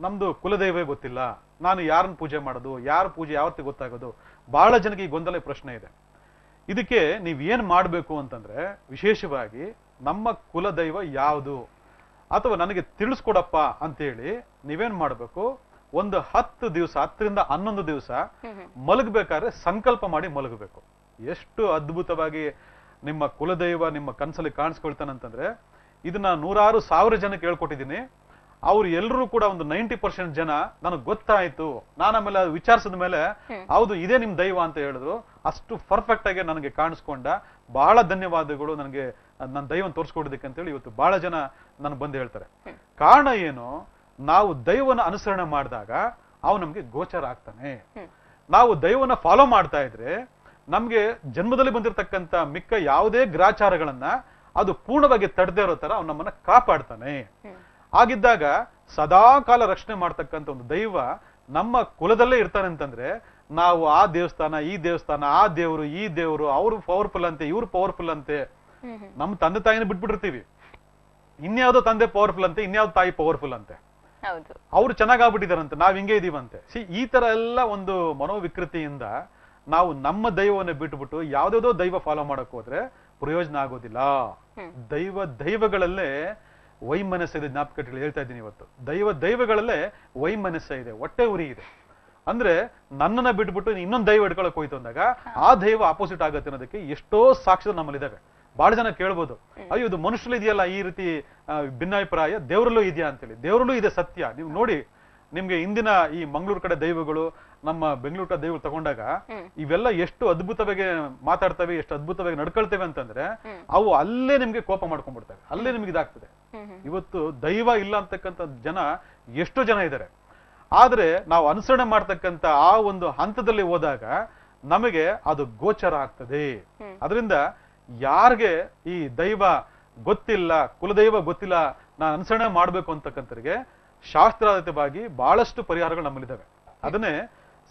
ನಮ್ದು ಕುಲದೈವೇ ಗೊತ್ತಿಲ್ಲ. ನಾನು ಯಾರನ್ನ ಪೂಜೆ ಮಾಡೋದು ಯಾರ ಪೂಜೆ ಯಾವತ್ತಿ ಗೊತ್ತಾಗೋದು? ಬಹಳ ಜನಕ್ಕೆ ಈ ಗೊಂದಲ ಪ್ರಶ್ನೆ ಇದೆ. ಇದಕ್ಕೆ ನೀವ್ ಏನ್ ಮಾಡ್ಬೇಕು ಅಂತಂದ್ರೆ ವಿಶೇಷವಾಗಿ ನಮ್ಮ ಕುಲದೈವ ಯಾವುದು? ಅಥವಾ ನನಗೆ ತಿಳಿಸ್ಕೊಡಪ್ಪ ಅಂತೇಳಿ ನೀವೇನ್ ಮಾಡ್ಬೇಕು? ಒಂದು ಹತ್ತು ದಿವಸ ಹತ್ತರಿಂದ ಹನ್ನೊಂದು ದಿವಸ ಮಲಗಬೇಕಾದ್ರೆ ಸಂಕಲ್ಪ ಮಾಡಿ ಮಲಗಬೇಕು. ಎಷ್ಟು ಅದ್ಭುತವಾಗಿ ನಿಮ್ಮ ಕುಲದೈವ ನಿಮ್ಮ ಕನಸಲ್ಲಿ ಕಾಣಿಸ್ಕೊಳ್ತಾನಂತಂದ್ರೆ ಇದನ್ನ ನೂರಾರು ಸಾವಿರ ಜನಕ್ಕೆ ಹೇಳ್ಕೊಟ್ಟಿದ್ದೀನಿ. ಅವ್ರು ಎಲ್ಲರೂ ಕೂಡ ಒಂದು ನೈಂಟಿ ಪರ್ಸೆಂಟ್ ಜನ ನನಗೆ ಗೊತ್ತಾಯ್ತು. ನಾನು ಆಮೇಲೆ ವಿಚಾರಿಸಿದ ಮೇಲೆ ಹೌದು ಇದೇ ನಿಮ್ ದೈವ ಅಂತ ಹೇಳಿದ್ರು. ಅಷ್ಟು ಪರ್ಫೆಕ್ಟ್ ಆಗಿ ನನಗೆ ಕಾಣಿಸ್ಕೊಂಡ. ಬಹಳ ಧನ್ಯವಾದಗಳು ನನಗೆ ನನ್ನ ದೈವನ ತೋರಿಸ್ಕೊಡೋದಕ್ಕೆ ಅಂತೇಳಿ ಇವತ್ತು ಬಹಳ ಜನ ನನ್ ಬಂದು ಹೇಳ್ತಾರೆ. ಕಾರಣ ಏನು? ನಾವು ದೈವನ ಅನುಸರಣೆ ಮಾಡಿದಾಗ ಅವ್ ನಮ್ಗೆ ಗೋಚರ ಆಗ್ತಾನೆ. ನಾವು ದೈವನ ಫಾಲೋ ಮಾಡ್ತಾ ಇದ್ರೆ ನಮ್ಗೆ ಜನ್ಮದಲ್ಲಿ ಬಂದಿರತಕ್ಕಂತ ಮಿಕ್ಕ ಯಾವುದೇ ಗ್ರಾಚಾರಗಳನ್ನ ಅದು ಪೂರ್ಣವಾಗಿ ತಡೆದೇ ಇರೋ ತರ ಅವ್ನು ನಮ್ಮನ್ನ ಕಾಪಾಡ್ತಾನೆ. ಆಗಿದ್ದಾಗ ಸದಾ ಕಾಲ ರಕ್ಷಣೆ ಮಾಡ್ತಕ್ಕಂಥ ಒಂದು ದೈವ ನಮ್ಮ ಕುಲದಲ್ಲೇ ಇರ್ತಾನೆ ಅಂತಂದ್ರೆ ನಾವು ಆ ದೇವಸ್ಥಾನ ಈ ದೇವಸ್ಥಾನ ಆ ದೇವರು ಈ ದೇವರು ಅವ್ರು ಪವರ್ಫುಲ್ ಅಂತೆ ಇವ್ರು ಪವರ್ಫುಲ್ ಅಂತೆ. ನಮ್ಮ ತಂದೆ ತಾಯಿನ ಬಿಟ್ಬಿಟ್ಟಿರ್ತೀವಿ. ಇನ್ಯಾವುದೋ ತಂದೆ ಪವರ್ಫುಲ್ ಅಂತೆ ಇನ್ಯಾವ್ದು ತಾಯಿ ಪವರ್ಫುಲ್ ಅಂತೆ. ಅವ್ರು ಚೆನ್ನಾಗಾಗ್ಬಿಟ್ಟಿದಾರಂತೆ ನಾವ್ ಹಿಂಗೆ ಇದೀವಂತೆ ಸಿ ಈ ತರ ಎಲ್ಲ ಒಂದು ಮನೋವಿಕೃತಿಯಿಂದ ನಾವು ನಮ್ಮ ದೈವವನ್ನು ಬಿಟ್ಬಿಟ್ಟು ಯಾವ್ದೋ ದೈವ ಫಾಲೋ ಮಾಡಕ್ ಹೋದ್ರೆ ಪ್ರಯೋಜನ ಆಗೋದಿಲ್ಲ. ದೈವ ದೈವಗಳಲ್ಲೇ ವೈಮನಸ್ಸ ಇದೆ ಜ್ಞಾಪಕ ಹೇಳ್ತಾ ಇದ್ದೀನಿ ಇವತ್ತು. ದೈವ ದೈವಗಳಲ್ಲೇ ವೈಮನಸ್ಸ ಇದೆ ಹೊಟ್ಟೆ ಉರಿ ಇದೆ. ಅಂದ್ರೆ ನನ್ನನ್ನ ಬಿಟ್ಬಿಟ್ಟು ನೀನ್ ಇನ್ನೊಂದು ದೈವ ಹಿಡ್ಕೊಳಕ್ ಹೋಯ್ತು ಅಂದಾಗ ಆ ದೈವ ಆಪೋಸಿಟ್ ಆಗತ್ತೆ ಅನ್ನೋದಕ್ಕೆ ಎಷ್ಟೋ ಸಾಕ್ಷ್ಯ ನಮ್ಮಲ್ಲಿದ್ದಾವೆ ಬಹಳ ಜನ ಕೇಳ್ಬೋದು ಅಯ್ಯೋ ಇದು ಮನುಷ್ಯರಲ್ಲಿ ಇದೆಯಲ್ಲ ಈ ರೀತಿ ಭಿನ್ನಾಭಿಪ್ರಾಯ? ದೇವರಲ್ಲೂ ಇದೆಯಾ ಅಂತೇಳಿ. ದೇವರಲ್ಲೂ ಇದೆ ಸತ್ಯ. ನೀವು ನೋಡಿ ನಿಮ್ಗೆ ಇಂದಿನ ಈ ಮಂಗಳೂರು ಕಡೆ ದೈವಗಳು ನಮ್ಮ ಬೆಂಗಳೂರು ಕಡೆ ದೈವಗಳು ತಗೊಂಡಾಗ ಇವೆಲ್ಲ ಎಷ್ಟು ಅದ್ಭುತವಾಗಿ ಮಾತಾಡ್ತವೆ ಎಷ್ಟು ಅದ್ಭುತವಾಗಿ ನಡ್ಕೊಳ್ತೇವೆ ಅಂತಂದ್ರೆ ಅವು ಅಲ್ಲೇ ನಿಮ್ಗೆ ಕೋಪ ಮಾಡ್ಕೊಂಡ್ಬಿಡ್ತವೆ. ಅಲ್ಲೇ ನಿಮ್ಗೆ ಇದಾಗ್ತದೆ. ಇವತ್ತು ದೈವ ಇಲ್ಲ ಅಂತಕ್ಕಂಥ ಜನ ಎಷ್ಟೋ ಜನ ಇದ್ದಾರೆ. ಆದ್ರೆ ನಾವು ಅನುಸರಣೆ ಮಾಡ್ತಕ್ಕಂಥ ಆ ಒಂದು ಹಂತದಲ್ಲಿ ಹೋದಾಗ ನಮಗೆ ಅದು ಗೋಚರ ಆಗ್ತದೆ. ಅದರಿಂದ ಯಾರಿಗೆ ಈ ದೈವ ಗೊತ್ತಿಲ್ಲ ಕುಲದೈವ ಗೊತ್ತಿಲ್ಲ ನಾನು ಅನುಸರಣೆ ಮಾಡ್ಬೇಕು ಅಂತಕ್ಕಂಥರಿಗೆ ಶಾಸ್ತ್ರಾತೀತವಾಗಿ ಬಹಳಷ್ಟು ಪರಿಹಾರಗಳು ನಮ್ಮಲ್ಲಿದ್ದಾವೆ. ಅದನ್ನೇ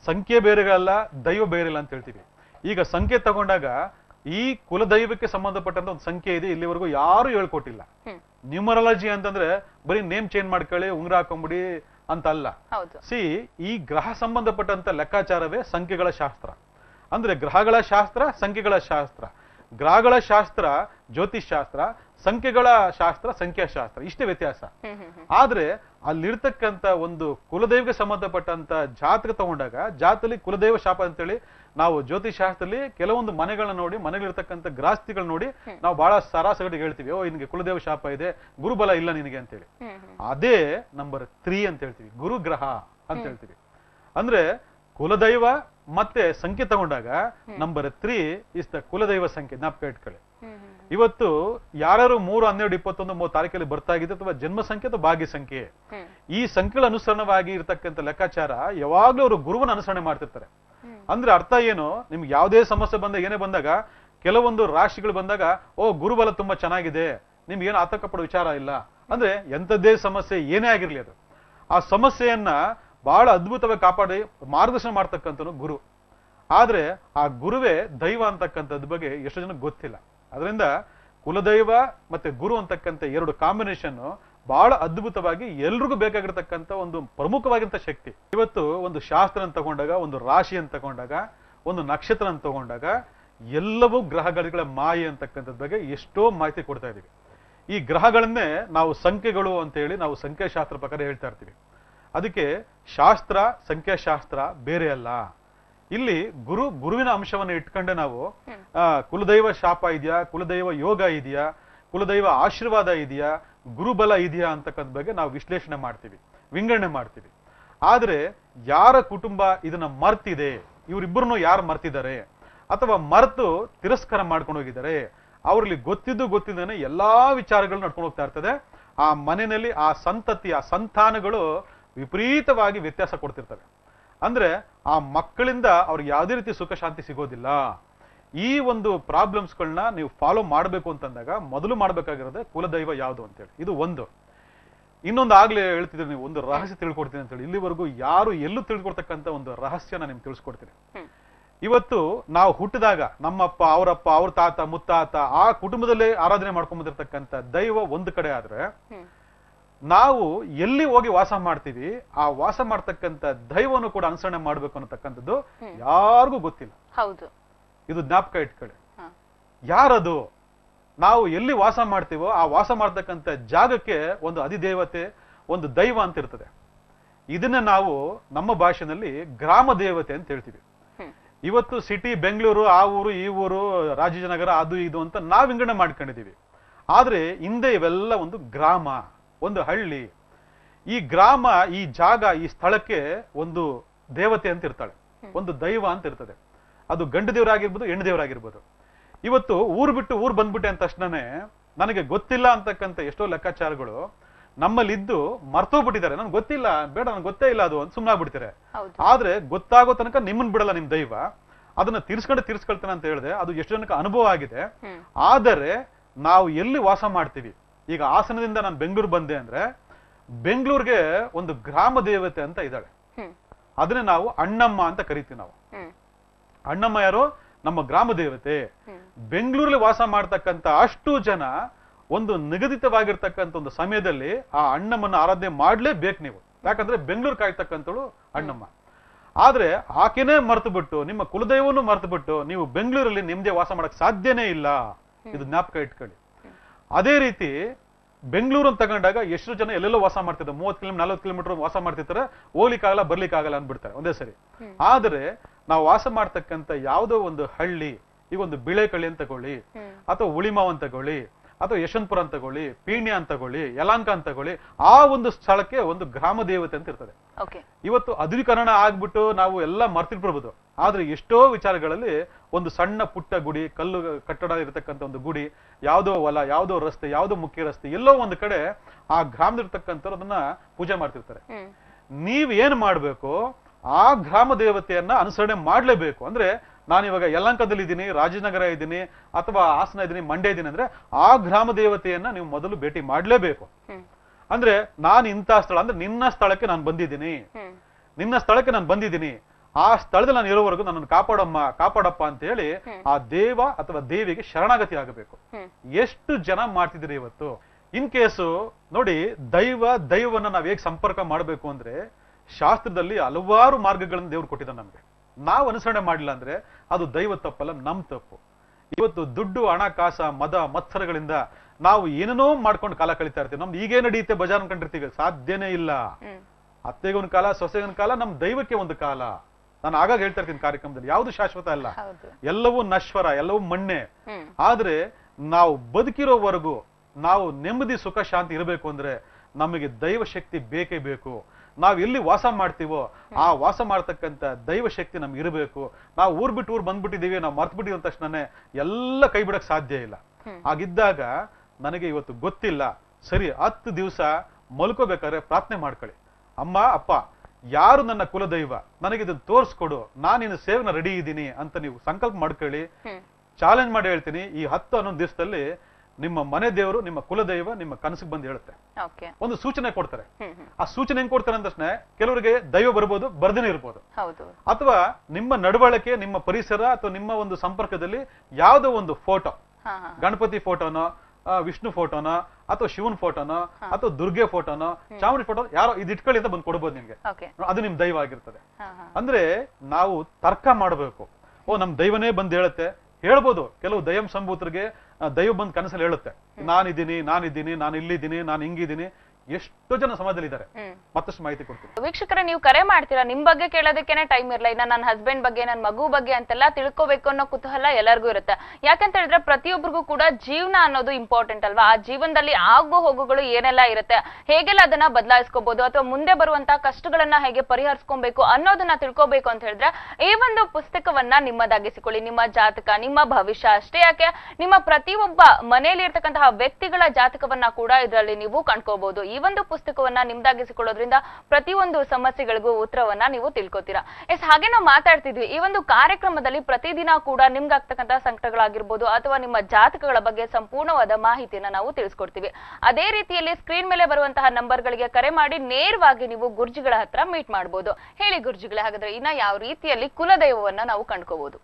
ಸಂಖ್ಯೆ ಬೇರೆಗಳಲ್ಲ ದೈವ ಬೇರೆಲ್ಲ ಅಂತ ಹೇಳ್ತೀವಿ. ಈಗ ಸಂಖ್ಯೆ ತಗೊಂಡಾಗ ಈ ಕುಲದೈವಕ್ಕೆ ಸಂಬಂಧಪಟ್ಟಂತ ಒಂದು ಸಂಖ್ಯೆ ಇದೆ ಇಲ್ಲಿವರೆಗೂ ಯಾರು ಹೇಳ್ಕೊಟ್ಟಿಲ್ಲ. ನ್ಯೂಮರಾಲಜಿ ಅಂತಂದ್ರೆ ಬರೀ ನೇಮ್ ಚೇಂಜ್ ಮಾಡ್ಕೊಳ್ಳಿ ಉಂಗ್ರ ಹಾಕೊಂಬಿಡಿ ಅಂತ ಅಲ್ಲ. ಸಿ ಈ ಗ್ರಹ ಸಂಬಂಧಪಟ್ಟಂತ ಲೆಕ್ಕಾಚಾರವೇ ಸಂಖ್ಯೆಗಳ ಶಾಸ್ತ್ರ. ಅಂದ್ರೆ ಗ್ರಹಗಳ ಶಾಸ್ತ್ರ ಸಂಖ್ಯೆಗಳ ಶಾಸ್ತ್ರ. ಗ್ರಹಗಳ ಶಾಸ್ತ್ರ ಜ್ಯೋತಿಷ್ ಶಾಸ್ತ್ರ. ಸಂಖ್ಯೆಗಳ ಶಾಸ್ತ್ರ ಸಂಖ್ಯಾಶಾಸ್ತ್ರ ಇಷ್ಟೇ ವ್ಯತ್ಯಾಸ. ಆದ್ರೆ ಅಲ್ಲಿರ್ತಕ್ಕಂತ ಒಂದು ಕುಲದೈವಕ್ಕೆ ಸಂಬಂಧಪಟ್ಟಂತ ಜಾತಕ ತಗೊಂಡಾಗ ಜಾತಲಿ ಕುಲದೈವ ಶಾಪ ಅಂತೇಳಿ ನಾವು ಜ್ಯೋತಿಷ್ ಶಾಸ್ತ್ರದಲ್ಲಿ ಕೆಲವೊಂದು ಮನೆಗಳನ್ನ ನೋಡಿ ಮನೆಗಳಿರ್ತಕ್ಕಂಥ ಗ್ರಾಸ್ತಿಗಳು ನೋಡಿ ನಾವು ಬಹಳ ಸರಾಸರಿ ಹೇಳ್ತೀವಿ ಓ ನಿನಗೆ ಕುಲದೇವ ಶಾಪ ಇದೆ ಗುರುಬಲ ಇಲ್ಲ ನಿನಗೆ ಅಂತೇಳಿ. ಅದೇ ನಂಬರ್ ತ್ರೀ ಅಂತ ಹೇಳ್ತೀವಿ ಗುರುಗ್ರಹ ಅಂತ ಹೇಳ್ತೀವಿ. ಅಂದ್ರೆ ಕುಲದೈವ ಮತ್ತೆ ಸಂಖ್ಯೆ ತಗೊಂಡಾಗ ನಂಬರ್ ತ್ರೀ ಇಸ್ ದ ಕುಲದೈವ ಸಂಖ್ಯೆ ಜ್ಞಾಪಕ ಇಟ್ಕೊಳ್ಳಿ. ಇವತ್ತು ಯಾರು ಮೂರು ಹನ್ನೆರಡು ಇಪ್ಪತ್ತೊಂದು ಮೂರು ತಾರೀಕಲ್ಲಿ ಬರ್ತಾ ಇದೆ ಅಥವಾ ಜನ್ಮ ಸಂಖ್ಯೆ ಅಥವಾ ಭಾಗ್ಯ ಸಂಖ್ಯೆ ಈ ಸಂಖ್ಯೆಗಳ ಅನುಸರಣವಾಗಿ ಇರತಕ್ಕಂಥ ಲೆಕ್ಕಾಚಾರ ಯಾವಾಗ್ಲೂ ಅವರು ಗುರುವನ್ನ ಅನುಸರಣೆ ಮಾಡ್ತಿರ್ತಾರೆ. ಅಂದ್ರೆ ಅರ್ಥ ಏನು? ನಿಮ್ಗೆ ಯಾವುದೇ ಸಮಸ್ಯೆ ಬಂದಾಗ, ಏನೇ ಬಂದಾಗ, ಕೆಲವೊಂದು ರಾಶಿಗಳು ಬಂದಾಗ, ಓ, ಗುರುಬಲ ತುಂಬಾ ಚೆನ್ನಾಗಿದೆ, ನಿಮ್ಗೆ ಏನು ಆತಂಕ ಪಡೋ ವಿಚಾರ ಇಲ್ಲ. ಅಂದ್ರೆ ಎಂಥದ್ದೇ ಸಮಸ್ಯೆ ಏನೇ ಆಗಿರ್ಲಿ ಅದು. ಆ ಸಮಸ್ಯೆಯನ್ನ ಬಹಳ ಅದ್ಭುತವಾಗಿ ಕಾಪಾಡಿ, ಮಾರ್ಗದರ್ಶನ ಮಾಡ್ತಕ್ಕಂಥನು ಗುರು. ಆದ್ರೆ ಆ ಗುರುವೇ ದೈವ ಅಂತಕ್ಕಂಥದ್ ಬಗ್ಗೆ ಎಷ್ಟು ಜನ ಗೊತ್ತಿಲ್ಲ. ಅದರಿಂದ ಕುಲದೈವ ಮತ್ತೆ ಗುರು ಅಂತಕ್ಕಂಥ ಎರಡು ಕಾಂಬಿನೇಷನ್ ಬಹಳ ಅದ್ಭುತವಾಗಿ ಎಲ್ರಿಗೂ ಬೇಕಾಗಿರ್ತಕ್ಕಂಥ ಒಂದು ಪ್ರಮುಖವಾಗಿಂತ ಶಕ್ತಿ. ಇವತ್ತು ಒಂದು ಶಾಸ್ತ್ರ ತಗೊಂಡಾಗ ಒಂದು ರಾಶಿ ಅಂತ ತಗೊಂಡಾಗ ಒಂದು ನಕ್ಷತ್ರ ಅಂತ ತಗೊಂಡಾಗ ಎಲ್ಲವೂ ಗ್ರಹಗಳ ಮಾಯೆ ಅಂತಕ್ಕಂಥದ್ ಬಗ್ಗೆ ಎಷ್ಟೋ ಮಾಹಿತಿ ಕೊಡ್ತಾ ಇದೀವಿ. ಈ ಗ್ರಹಗಳನ್ನೇ ನಾವು ಸಂಖ್ಯೆಗಳು ಅಂತ ಹೇಳಿ ನಾವು ಸಂಖ್ಯಾಶಾಸ್ತ್ರ ಪ್ರಕಾರ ಹೇಳ್ತಾ ಇರ್ತೀವಿ. ಅದಕ್ಕೆ ಶಾಸ್ತ್ರ ಸಂಖ್ಯಾಶಾಸ್ತ್ರ ಬೇರೆ ಅಲ್ಲ. ಇಲ್ಲಿ ಗುರು ಗುರುವಿನ ಅಂಶವನ್ನು ಇಟ್ಕೊಂಡೆ ನಾವು ಕುಲದೈವ ಶಾಪ ಇದೆಯಾ ಕುಲದೈವ ಯೋಗ ಇದೆಯಾ ಕುಲದೈವ ಆಶೀರ್ವಾದ ಇದೆಯಾ ಗುರುಬಲ ಇದೆಯಾ ಅಂತಕ್ಕಂಥ ಬಗ್ಗೆ ನಾವು ವಿಶ್ಲೇಷಣೆ ಮಾಡ್ತೀವಿ, ವಿಂಗಡಣೆ ಮಾಡ್ತೀವಿ. ಆದರೆ ಯಾರ ಕುಟುಂಬ ಇದನ್ನ ಮರ್ತಿದೆ, ಇವರಿಬ್ಬರನ್ನು ಯಾರು ಮರ್ತಿದ್ದಾರೆ, ಅಥವಾ ಮರೆತು ತಿರಸ್ಕಾರ ಮಾಡ್ಕೊಂಡು ಹೋಗಿದ್ದಾರೆ, ಅವರಲ್ಲಿ ಗೊತ್ತಿದ್ದು ಗೊತ್ತಿದ್ದಾನೆ ಎಲ್ಲಾ ವಿಚಾರಗಳು ನಡ್ಕೊಂಡು ಹೋಗ್ತಾ ಇರ್ತದೆ. ಆ ಮನೆಯಲ್ಲಿ ಆ ಸಂತತಿ, ಆ ಸಂತಾನಗಳು ವಿಪರೀತವಾಗಿ ವ್ಯತ್ಯಾಸ ಕೊಡ್ತಿರ್ತವೆ. ಅಂದ್ರೆ ಆ ಮಕ್ಕಳಿಂದ ಅವ್ರಿಗೆ ಯಾವುದೇ ರೀತಿ ಸುಖ ಶಾಂತಿ ಸಿಗೋದಿಲ್ಲ. ಈ ಒಂದು ಪ್ರಾಬ್ಲಮ್ಸ್ಗಳನ್ನ ನೀವು ಫಾಲೋ ಮಾಡಬೇಕು ಅಂತಂದಾಗ ಮೊದಲು ಮಾಡಬೇಕಾಗಿರೋದೆ ಕುಲದೈವ ಯಾವುದು ಅಂತೇಳಿ. ಇದು ಒಂದು. ಇನ್ನೊಂದು ಆಗ್ಲೇ ಹೇಳ್ತಿದ್ರೆ ನೀವು ಒಂದು ರಹಸ್ಯ ತಿಳ್ಕೊಡ್ತೀನಿ ಅಂತೇಳಿ. ಇಲ್ಲಿವರೆಗೂ ಯಾರು ಎಲ್ಲೂ ತಿಳ್ಕೊಡ್ತಕ್ಕಂಥ ಒಂದು ರಹಸ್ಯನ ನಿಮ್ಗೆ ತಿಳಿಸ್ಕೊಡ್ತೀನಿ. ಇವತ್ತು ನಾವು ಹುಟ್ಟಿದಾಗ ನಮ್ಮಪ್ಪ ಅವರಪ್ಪ ಅವ್ರ ತಾತ ಮುತ್ತಾತ ಆ ಕುಟುಂಬದಲ್ಲೇ ಆರಾಧನೆ ಮಾಡ್ಕೊಂಡ್ ಬಂದಿರತಕ್ಕಂಥ ದೈವ ಒಂದು ಕಡೆ ಆದ್ರೆ ನಾವು ಎಲ್ಲಿ ಹೋಗಿ ವಾಸ ಮಾಡ್ತೀವಿ ಆ ವಾಸ ಮಾಡ್ತಕ್ಕಂಥ ದೈವನು ಕೂಡ ಅನುಸರಣೆ ಮಾಡ್ಬೇಕು ಅನ್ನತಕ್ಕಂಥದ್ದು ಯಾರಿಗೂ ಗೊತ್ತಿಲ್ಲ. ಹೌದು. ಇದು ಜ್ಞಾಪಕ ಇಟ್ಕೊಳ್ಳಿ. ಯಾರದು ನಾವು ಎಲ್ಲಿ ವಾಸ ಮಾಡ್ತೀವೋ ಆ ವಾಸ ಮಾಡ್ತಕ್ಕಂಥ ಜಾಗಕ್ಕೆ ಒಂದು ಅಧಿದೇವತೆ ಒಂದು ದೈವ ಅಂತ ಇರ್ತದೆ. ಇದನ್ನ ನಾವು ನಮ್ಮ ಭಾಷೆನಲ್ಲಿ ಗ್ರಾಮ ದೇವತೆ ಅಂತ ಹೇಳ್ತೀವಿ. ಇವತ್ತು ಸಿಟಿ ಬೆಂಗಳೂರು ಆ ಊರು ಈ ಊರು ರಾಜನಗರ ಅದು ಇದು ಅಂತ ನಾವು ವಿಂಗಡಣೆ ಮಾಡ್ಕೊಂಡಿದೀವಿ ಆದ್ರೆ ಹಿಂದೆ ಇವೆಲ್ಲ ಒಂದು ಗ್ರಾಮ ಒಂದು ಹಳ್ಳಿ. ಈ ಗ್ರಾಮ ಈ ಜಾಗ ಈ ಸ್ಥಳಕ್ಕೆ ಒಂದು ದೇವತೆ ಅಂತ ಇರ್ತಾಳೆ. ಒಂದು ದೈವ ಅಂತ ಇರ್ತದೆ. ಅದು ಗಂಡು ದೇವರಾಗಿರ್ಬೋದು ಹೆಣ್ಣು ದೇವರಾಗಿರ್ಬೋದು. ಇವತ್ತು ಊರು ಬಿಟ್ಟು ಊರು ಬಂದ್ಬಿಟ್ಟೆ ಅಂದ ತಕ್ಷಣನೇ ನನಗೆ ಗೊತ್ತಿಲ್ಲ ಅಂತಕ್ಕಂಥ ಎಷ್ಟೋ ಲೆಕ್ಕಾಚಾರಗಳು ನಮ್ಮಲ್ಲಿದ್ದು ಮರ್ತೋಗ್ಬಿಟ್ಟಿದ್ದಾರೆ. ನನ್ಗೆ ಗೊತ್ತಿಲ್ಲ ಬೇಡ ನನ್ಗೆ ಗೊತ್ತೇ ಇಲ್ಲ ಅದು ಅಂತ ಸುಮ್ಮನಾಗ್ಬಿಡ್ತಾರೆ ಆದ್ರೆ ಗೊತ್ತಾಗೋ ತನಕ ನಿಮ್ಮನ್ ಬಿಡಲ್ಲ ನಿಮ್ ದೈವ. ಅದನ್ನ ತೀರ್ಸ್ಕೊಂಡು ತೀರ್ಸ್ಕೊಳ್ತಾನೆ ಅಂತ ಹೇಳಿದೆ. ಅದು ಎಷ್ಟು ಜನಕ್ಕೆ ಅನುಭವ ಆಗಿದೆ. ಆದರೆ ನಾವು ಎಲ್ಲಿ ವಾಸ ಮಾಡ್ತೀವಿ? ಈಗ ಹಾಸನದಿಂದ ನಾನು ಬೆಂಗಳೂರು ಬಂದೆ ಅಂದ್ರೆ ಬೆಂಗಳೂರಿಗೆ ಒಂದು ಗ್ರಾಮ ದೇವತೆ ಅಂತ ಇದ್ದಾಳೆ. ಅದನ್ನ ನಾವು ಅಣ್ಣಮ್ಮ ಅಂತ ಕರಿತೀವಿ ನಾವು. ಅಣ್ಣಮ್ಮ ಯಾರು? ನಮ್ಮ ಗ್ರಾಮ ದೇವತೆ. ಬೆಂಗಳೂರಲ್ಲಿ ವಾಸ ಮಾಡ್ತಕ್ಕಂಥ ಅಷ್ಟು ಜನ ಒಂದು ನಿಗದಿತವಾಗಿರ್ತಕ್ಕಂಥ ಒಂದು ಸಮಯದಲ್ಲಿ ಆ ಅಣ್ಣಮ್ಮನ ಆರಾಧನೆ ಮಾಡ್ಲೇಬೇಕು ನೀವು. ಯಾಕಂದ್ರೆ ಬೆಂಗಳೂರು ಕಾಯ್ತಕ್ಕಂಥಳು ಅಣ್ಣಮ್ಮ. ಆದ್ರೆ ಆಕೆನೇ ಮರ್ತು ಬಿಟ್ಟು ನಿಮ್ಮ ಕುಲದೈವನು ಮರ್ತು ಬಿಟ್ಟು ನೀವು ಬೆಂಗಳೂರಲ್ಲಿ ನಿಮ್ದೇ ವಾಸ ಮಾಡಕ್ ಸಾಧ್ಯನೇ ಇಲ್ಲ. ಇದು ಜ್ಞಾಪಕ ಇಟ್ಕೊಳ್ಳಿ. ಅದೇ ರೀತಿ ಬೆಂಗಳೂರು ಅಂತ ತಗೊಂಡಾಗ ಎಷ್ಟು ಜನ ಎಲ್ಲೆಲ್ಲೋ ವಾಸ ಮಾಡ್ತಿದ್ದಾರೆ. ಮೂವತ್ತು ಕಿಲೋಮೀಟರ್ ನಲ್ವತ್ತು ಕಿಲೋಮೀಟರ್ ವಾಸ ಮಾಡ್ತಿರ್ತಾರೆ. ಹೋಗ್ಲಿಕ್ಕಾಗಲ್ಲ ಬರ್ಲಿಕ್ಕಾಗಲ್ಲ ಅಂದ್ಬಿಡ್ತಾರೆ. ಒಂದೇ ಸರಿ. ಆದ್ರೆ ನಾವು ವಾಸ ಮಾಡ್ತಕ್ಕಂಥ ಯಾವುದೋ ಒಂದು ಹಳ್ಳಿ ಈಗ ಒಂದು ಬಿಳೆಕಳ್ಳಿ ಅಂತ ತಗೊಳ್ಳಿ ಅಥವಾ ಉಳಿಮಾವ್ ಅಂತ ತಗೊಳ್ಳಿ ಅಥವಾ ಯಶವಂತಪುರ ಅಂತ ತಗೊಳ್ಳಿ ಪೀಣ್ಯ ಅಂತ ತಗೊಳ್ಳಿ ಯಲಾಂಕ ಅಂತ ತಗೊಳ್ಳಿ ಆ ಒಂದು ಸ್ಥಳಕ್ಕೆ ಒಂದು ಗ್ರಾಮ ದೇವತೆ ಅಂತ ಇರ್ತದೆ. ಇವತ್ತು ಅಧುನೀಕರಣ ಆಗ್ಬಿಟ್ಟು ನಾವು ಎಲ್ಲ ಮರ್ತಿರ್ಬೋದು ಆದ್ರೆ ಎಷ್ಟೋ ವಿಚಾರಗಳಲ್ಲಿ ಒಂದು ಸಣ್ಣ ಪುಟ್ಟ ಗುಡಿ ಕಲ್ಲು ಕಟ್ಟಡ ಇರತಕ್ಕಂಥ ಒಂದು ಗುಡಿ ಯಾವುದೋ ಹೊಲ ಯಾವುದೋ ರಸ್ತೆ ಯಾವುದೋ ಮುಖ್ಯ ರಸ್ತೆ ಎಲ್ಲೋ ಒಂದು ಕಡೆ ಆ ಗ್ರಾಮದಿರ್ತಕ್ಕಂಥವ್ರು ಅದನ್ನ ಪೂಜೆ ಮಾಡ್ತಿರ್ತಾರೆ. ನೀವ್ ಏನ್ ಮಾಡ್ಬೇಕು ಆ ಗ್ರಾಮ ದೇವತೆಯನ್ನ ಅನುಸರಣೆ ಮಾಡ್ಲೇಬೇಕು. ಅಂದ್ರೆ ನಾನು ಇವಾಗ ಯಲಂಕದಲ್ಲಿ ಇದ್ದೀನಿ ರಾಜನಗರ ಇದ್ದೀನಿ ಅಥವಾ ಹಾಸನ ಇದ್ದೀನಿ ಮಂಡ್ಯ ಇದ್ದೀನಿ ಅಂದ್ರೆ ಆ ಗ್ರಾಮ ದೇವತೆಯನ್ನ ನೀವು ಮೊದಲು ಭೇಟಿ ಮಾಡ್ಲೇಬೇಕು. ಅಂದ್ರೆ ನಾನು ಇಂಥ ಸ್ಥಳ ಅಂದ್ರೆ ನಿನ್ನ ಸ್ಥಳಕ್ಕೆ ನಾನು ಬಂದಿದ್ದೀನಿ. ನಿನ್ನ ಸ್ಥಳಕ್ಕೆ ನಾನು ಬಂದಿದ್ದೀನಿ. ಆ ಸ್ಥಳದಲ್ಲಿ ನಾನು ಇರೋವರೆಗೂ ನನ್ನನ್ನು ಕಾಪಾಡಮ್ಮ ಕಾಪಾಡಪ್ಪ ಅಂತ ಹೇಳಿ ಆ ದೇವ ಅಥವಾ ದೇವಿಗೆ ಶರಣಾಗತಿ ಆಗಬೇಕು. ಎಷ್ಟು ಜನ ಮಾಡ್ತಿದ್ದೀರಿ ಇವತ್ತು? ಇನ್ ಕೇಸು ನೋಡಿ ದೈವ ದೈವವನ್ನ ನಾವ್ ಹೇಗೆ ಸಂಪರ್ಕ ಮಾಡಬೇಕು ಅಂದ್ರೆ ಶಾಸ್ತ್ರದಲ್ಲಿ ಹಲವಾರು ಮಾರ್ಗಗಳನ್ನು ದೇವ್ರು ಕೊಟ್ಟಿದ್ದಾರೆ ನಮ್ಗೆ. ನಾವು ಅನುಸರಣೆ ಮಾಡಿಲ್ಲ ಅಂದ್ರೆ ಅದು ದೈವ ತಪ್ಪಲ್ಲ ನಮ್ ತಪ್ಪು. ಇವತ್ತು ದುಡ್ಡು ಹಣಕಾಸ ಮದ ಮತ್ಸರಗಳಿಂದ ನಾವು ಏನೇನೋ ಮಾಡ್ಕೊಂಡು ಕಾಲ ಕಳೀತಾ ಇರ್ತೀವಿ. ನಮ್ದು ಈಗೇ ನಡೆಯುತ್ತೆ ಬಜಾರ್ ಅನ್ಕೊಂಡಿರ್ತೀವಿ ಸಾಧ್ಯನೇ ಇಲ್ಲ. ಅತ್ತೆಗೊಂದು ಕಾಲ ಸೊಸೆಗೊಂದು ಕಾಲ ನಮ್ ದೈವಕ್ಕೆ ಒಂದು ಕಾಲ. ನಾನು ಆಗಾಗ ಹೇಳ್ತಾ ಇರ್ತೀನಿ ಕಾರ್ಯಕ್ರಮದಲ್ಲಿ ಯಾವುದು ಶಾಶ್ವತ ಅಲ್ಲ. ಎಲ್ಲವೂ ನಶ್ವರ ಎಲ್ಲವೂ ಮಣ್ಣೆ. ಆದ್ರೆ ನಾವು ಬದುಕಿರೋವರೆಗೂ ನಾವು ನೆಮ್ಮದಿ ಸುಖ ಶಾಂತಿ ಇರಬೇಕು ಅಂದ್ರೆ ನಮಗೆ ದೈವ ಶಕ್ತಿ ಬೇಕೇ ಬೇಕು. ನಾವು ಎಲ್ಲಿ ವಾಸ ಮಾಡ್ತೀವೋ ಆ ವಾಸ ಮಾಡ್ತಕ್ಕಂತ ದೈವ ಶಕ್ತಿ ನಮ್ಗೆ ಇರಬೇಕು. ನಾವು ಊರ್ ಬಿಟ್ಟು ಊರ್ ಬಂದ್ಬಿಟ್ಟಿದೀವಿ ನಾವು ಮರ್ತು ಬಿಟ್ಟಿದ ತಕ್ಷಣನೇ ಎಲ್ಲ ಕೈ ಬಿಡಕ್ ಸಾಧ್ಯ ಇಲ್ಲ. ಹಾಗಿದ್ದಾಗ ನನಗೆ ಇವತ್ತು ಗೊತ್ತಿಲ್ಲ. ಸರಿ ಹತ್ತು ದಿವಸ ಮಲ್ಕೋಬೇಕಾದ್ರೆ ಪ್ರಾರ್ಥನೆ ಮಾಡ್ಕೊಳ್ಳಿ. ಅಮ್ಮ ಅಪ್ಪ ಯಾರು ನನ್ನ ಕುಲದೈವ? ನನಗೆ ಇದನ್ನ ತೋರಿಸ್ಕೊಡು. ನಾನು ಇನ್ನು ಸೇವನ ರೆಡಿ ಇದ್ದೀನಿ ಅಂತ ನೀವು ಸಂಕಲ್ಪ ಮಾಡ್ಕೊಳ್ಳಿ. ಚಾಲೆಂಜ್ ಮಾಡಿ ಹೇಳ್ತೀನಿ. ಈ ಹತ್ತು ಹನ್ನೊಂದು ದಿವಸದಲ್ಲಿ ನಿಮ್ಮ ಮನೆ ದೇವರು ನಿಮ್ಮ ಕುಲದೈವ ನಿಮ್ಮ ಕನಸಿಗೆ ಬಂದು ಹೇಳುತ್ತೆ. ಒಂದು ಸೂಚನೆ ಕೊಡ್ತಾರೆ. ಆ ಸೂಚನೆ ಹೆಂಗ್ ಕೊಡ್ತಾರೆ ಅಂತ ತಕ್ಷಣ ಕೆಲವರಿಗೆ ದೈವ ಬರ್ಬೋದು ಬರ್ದಿನ ಇರ್ಬೋದು. ಅಥವಾ ನಿಮ್ಮ ನಡವಳಿಕೆ ನಿಮ್ಮ ಪರಿಸರ ಅಥವಾ ನಿಮ್ಮ ಒಂದು ಸಂಪರ್ಕದಲ್ಲಿ ಯಾವುದೋ ಒಂದು ಫೋಟೋ ಗಣಪತಿ ಫೋಟೋನೋ ವಿಷ್ಣು ಫೋಟೋನೋ ಅಥವಾ ಶಿವನ್ ಫೋಟೋನೋ ಅಥವಾ ದುರ್ಗೆ ಫೋಟೋನೋ ಚಾಮುಂಡಿ ಫೋಟೋ ಯಾರೋ ಇದು ಇಟ್ಕೊಳ್ಳಿ ಅಂತ ಬಂದು ಕೊಡ್ಬೋದು ನಿಮ್ಗೆ. ಅದು ನಿಮ್ ದೈವ ಆಗಿರ್ತದೆ. ಅಂದ್ರೆ ನಾವು ತರ್ಕ ಮಾಡಬೇಕು. ಓ ನಮ್ ದೈವನೇ ಬಂದು ಹೇಳುತ್ತೆ. ಹೇಳ್ಬೋದು. ಕೆಲವು ದಯಂ ಸಂಭೂತರಿಗೆ ದೈವ ಬಂದ್ ಕನಸಲ್ಲಿ ಹೇಳುತ್ತೆ ನಾನಿದ್ದೀನಿ ನಾನಿದ್ದೀನಿ ನಾನು ಇಲ್ಲಿದ್ದೀನಿ ನಾನು ಹಿಂಗಿದ್ದೀನಿ ಎಷ್ಟೋ ಜನ ಸಮಾಜದಲ್ಲಿ ಇದ್ದಾರೆ ಮತ್ತಷ್ಟು ಮಾಹಿತಿ ಕೊಡ್ತೀನಿ. ವೀಕ್ಷಕರೇ ನೀವು ಕರೆ ಮಾಡ್ತೀರಾ? ನಿಮ್ ಬಗ್ಗೆ ಕೇಳೋದಕ್ಕೇನೆ ಟೈಮ್ ಇರಲ್ಲ. ಇನ್ನ ನನ್ನ ಹಸ್ಬೆಂಡ್ ಬಗ್ಗೆ ನನ್ನ ಮಗು ಬಗ್ಗೆ ಅಂತೆಲ್ಲ ತಿಳ್ಕೊಬೇಕು ಅನ್ನೋ ಕುತೂಹಲ ಎಲ್ಲರಿಗೂ ಇರುತ್ತೆ. ಯಾಕಂತ ಹೇಳಿದ್ರೆ ಪ್ರತಿಯೊಬ್ಬರಿಗೂ ಕೂಡ ಜೀವನ ಅನ್ನೋದು ಇಂಪಾರ್ಟೆಂಟ್ ಅಲ್ವಾ? ಆ ಜೀವನದಲ್ಲಿ ಆಗೋ ಹೋಗುಗಳು ಏನೆಲ್ಲ ಇರುತ್ತೆ? ಹೇಗೆಲ್ಲ ಅದನ್ನ ಬದಲಾಯಿಸ್ಕೋಬಹುದು ಅಥವಾ ಮುಂದೆ ಬರುವಂತಹ ಕಷ್ಟಗಳನ್ನ ಹೇಗೆ ಪರಿಹರಿಸ್ಕೊಬೇಕು ಅನ್ನೋದನ್ನ ತಿಳ್ಕೊಬೇಕು ಅಂತ ಹೇಳಿದ್ರೆ ಈ ಒಂದು ಪುಸ್ತಕವನ್ನ ನಿಮ್ಮದಾಗಿಸಿಕೊಳ್ಳಿ. ನಿಮ್ಮ ಜಾತಕ ನಿಮ್ಮ ಭವಿಷ್ಯ ಅಷ್ಟೇ ಯಾಕೆ? ನಿಮ್ಮ ಪ್ರತಿಯೊಬ್ಬ ಮನೆಯಲ್ಲಿ ಇರ್ತಕ್ಕಂತಹ ವ್ಯಕ್ತಿಗಳ ಜಾತಕವನ್ನ ಕೂಡ ಇದರಲ್ಲಿ ನೀವು ಕಂಡ್ಕೋಬಹುದು ಈ ಒಂದು ಪುಸ್ತಕವನ್ನ ನಿಮ್ದಾಗಿಸಿಕೊಳ್ಳೋದ್ರಿಂದ ಪ್ರತಿಯೊಂದು ಸಮಸ್ಯೆಗಳಿಗೂ ಉತ್ತರವನ್ನ ನೀವು ತಿಳ್ಕೊತೀರಾ. ಎಸ್, ಹಾಗೆ ನಾವು ಮಾತಾಡ್ತಿದ್ವಿ. ಈ ಒಂದು ಕಾರ್ಯಕ್ರಮದಲ್ಲಿ ಪ್ರತಿದಿನ ಕೂಡ ನಿಮ್ಗಾಗ್ತಕ್ಕಂತಹ ಸಂಕಟಗಳಾಗಿರ್ಬೋದು ಅಥವಾ ನಿಮ್ಮ ಜಾತಕಗಳ ಬಗ್ಗೆ ಸಂಪೂರ್ಣವಾದ ಮಾಹಿತಿಯನ್ನ ನಾವು ತಿಳಿಸ್ಕೊಡ್ತೀವಿ. ಅದೇ ರೀತಿಯಲ್ಲಿ ಸ್ಕ್ರೀನ್ ಮೇಲೆ ಬರುವಂತಹ ನಂಬರ್ಗಳಿಗೆ ಕರೆ ಮಾಡಿ ನೇರವಾಗಿ ನೀವು ಗುರ್ಜಿಗಳ ಹತ್ರ ಮೀಟ್ ಮಾಡಬಹುದು ಹೇಳಿ ಗುರ್ಜಿಗಳ, ಹಾಗಾದ್ರೆ ಇನ್ನ ಯಾವ ರೀತಿಯಲ್ಲಿ ಕುಲದೈವವನ್ನ ನಾವು ಕಂಡ್ಕೋಬಹುದು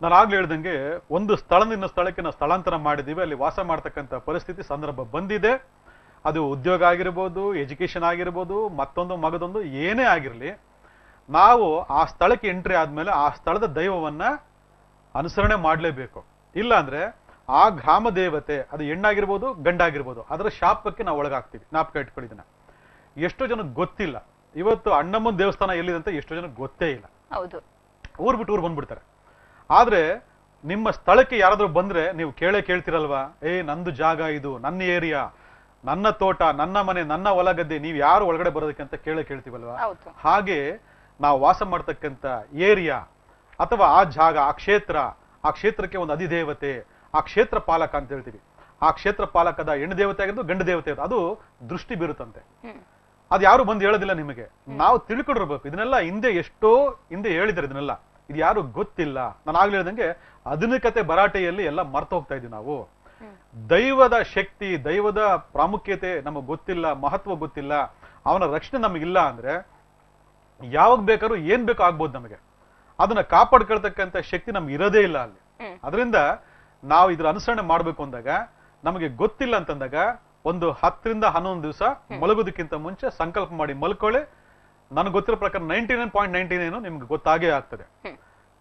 ನಾನು ಆಗ್ಲೇ ಹೇಳ್ದಂಗೆ ಒಂದು ಸ್ಥಳದಿಂದ ಸ್ಥಳಕ್ಕೆ ನಾವು ಸ್ಥಳಾಂತರ ಮಾಡಿದೀವಿ ಅಲ್ಲಿ ವಾಸ ಮಾಡ್ತಕ್ಕಂಥ ಪರಿಸ್ಥಿತಿ, ಸಂದರ್ಭ ಬಂದಿದೆ. ಅದು ಉದ್ಯೋಗ ಆಗಿರ್ಬೋದು ಎಜುಕೇಶನ್ ಆಗಿರ್ಬೋದು ಮತ್ತೊಂದು ಮಗದೊಂದು ಏನೇ ಆಗಿರಲಿ ನಾವು ಆ ಸ್ಥಳಕ್ಕೆ ಎಂಟ್ರಿ ಆದಮೇಲೆ ಆ ಸ್ಥಳದ ದೈವವನ್ನ ಅನುಸರಣೆ ಮಾಡಲೇಬೇಕು. ಇಲ್ಲ ಅಂದ್ರೆ ಆ ಗ್ರಾಮ ದೇವತೆ ಅದು ಹೆಣ್ಣಾಗಿರ್ಬೋದು ಗಂಡಾಗಿರ್ಬೋದು ಅದರ ಶಾಪಕ್ಕೆ ನಾವು ಒಳಗಾಗ್ತೀವಿ. ನಾಪಕ ಇಟ್ಕೊಳ್ಳಿ ಇದನ್ನ. ಎಷ್ಟೋ ಜನಕ್ಕೆ ಗೊತ್ತಿಲ್ಲ. ಇವತ್ತು ಅಣ್ಣಮ್ಮನ ದೇವಸ್ಥಾನ ಎಲ್ಲಿದೆ ಅಂತ ಎಷ್ಟೋ ಜನಕ್ಕೆ ಗೊತ್ತೇ ಇಲ್ಲ. ಹೌದು. ಊರ್ ಬಿಟ್ಟು ಊರು ಬಂದ್ಬಿಡ್ತಾರೆ. ಆದ್ರೆ ನಿಮ್ಮ ಸ್ಥಳಕ್ಕೆ ಯಾರಾದರೂ ಬಂದ್ರೆ ನೀವು ಕೇಳೇ ಕೇಳ್ತಿರಲ್ವಾ? ಏ ನಂದು ಜಾಗ ಇದು ನನ್ನ ಏರಿಯಾ. ನನ್ನ ತೋಟ ನನ್ನ ಮನೆ ನನ್ನ ಹೊಲ ಗದ್ದೆ ನೀವು ಯಾರು ಒಳಗಡೆ ಬರೋದಕ್ಕೆ ಅಂತ ಕೇಳೇ ಕೇಳ್ತೀವಲ್ವಾ? ಹಾಗೆ ನಾವು ವಾಸ ಮಾಡ್ತಕ್ಕಂಥ ಏರಿಯಾ ಅಥವಾ ಆ ಜಾಗ ಆ ಕ್ಷೇತ್ರ ಆ ಕ್ಷೇತ್ರಕ್ಕೆ ಒಂದು ಅಧಿದೇವತೆ ಆ ಕ್ಷೇತ್ರ ಪಾಲಕ ಅಂತ ಹೇಳ್ತೀವಿ. ಆ ಕ್ಷೇತ್ರ ಪಾಲಕದ ಹೆಣ್ಣು ದೇವತೆ ಆಗಿದ್ದು ಗಂಡು ದೇವತೆ ಅದು ದೃಷ್ಟಿ ಬೀರುತ್ತಂತೆ. ಅದು ಯಾರು ಬಂದು ಹೇಳೋದಿಲ್ಲ ನಿಮಗೆ. ನಾವು ತಿಳ್ಕೊಂಡಿರ್ಬೇಕು. ಇದನ್ನೆಲ್ಲ ಹಿಂದೆ ಎಷ್ಟೋ ಹಿಂದೆ ಹೇಳಿದ್ದಾರೆ ಇದನ್ನೆಲ್ಲ. ಇದು ಯಾರು ಗೊತ್ತಿಲ್ಲ. ನಾನು ಆಗ್ಲೇ ಹೇಳ್ದಂಗೆ ಆಧುನಿಕತೆ ಭರಾಟೆಯಲ್ಲಿ ಎಲ್ಲ ಮರ್ತು ಹೋಗ್ತಾ ಇದೀವಿ ನಾವು. ದೈವದ ಶಕ್ತಿ ದೈವದ ಪ್ರಾಮುಖ್ಯತೆ ನಮಗೆ ಗೊತ್ತಿಲ್ಲ ಮಹತ್ವ ಗೊತ್ತಿಲ್ಲ ಅವನ ರಕ್ಷಣೆ ನಮಗಿಲ್ಲ ಅಂದ್ರೆ ಯಾವಾಗ ಬೇಕಾದ್ರೂ ಏನ್ ಬೇಕೋ ಆಗ್ಬೋದು ನಮಗೆ. ಅದನ್ನ ಕಾಪಾಡ್ಕೊಳ್ತಕ್ಕಂಥ ಶಕ್ತಿ ನಮ್ಗೆ ಇರೋದೇ ಇಲ್ಲ ಅಲ್ಲಿ. ಅದರಿಂದ ನಾವು ಇದ್ರ ಅನುಸರಣೆ ಮಾಡ್ಬೇಕು ಅಂದಾಗ ನಮಗೆ ಗೊತ್ತಿಲ್ಲ ಅಂತಂದಾಗ ಒಂದು ಹತ್ತರಿಂದ ಹನ್ನೊಂದು ದಿವಸ ಮಲಗೋದಕ್ಕಿಂತ ಮುಂಚೆ ಸಂಕಲ್ಪ ಮಾಡಿ ಮಲ್ಕೊಳ್ಳಿ. ನನಗೆ ಗೊತ್ತಿರೋ ಪ್ರಕಾರ ninety nine point ninety nine ನಿಮ್ಗೆ ಗೊತ್ತಾಗೇ ಆಗ್ತದೆ.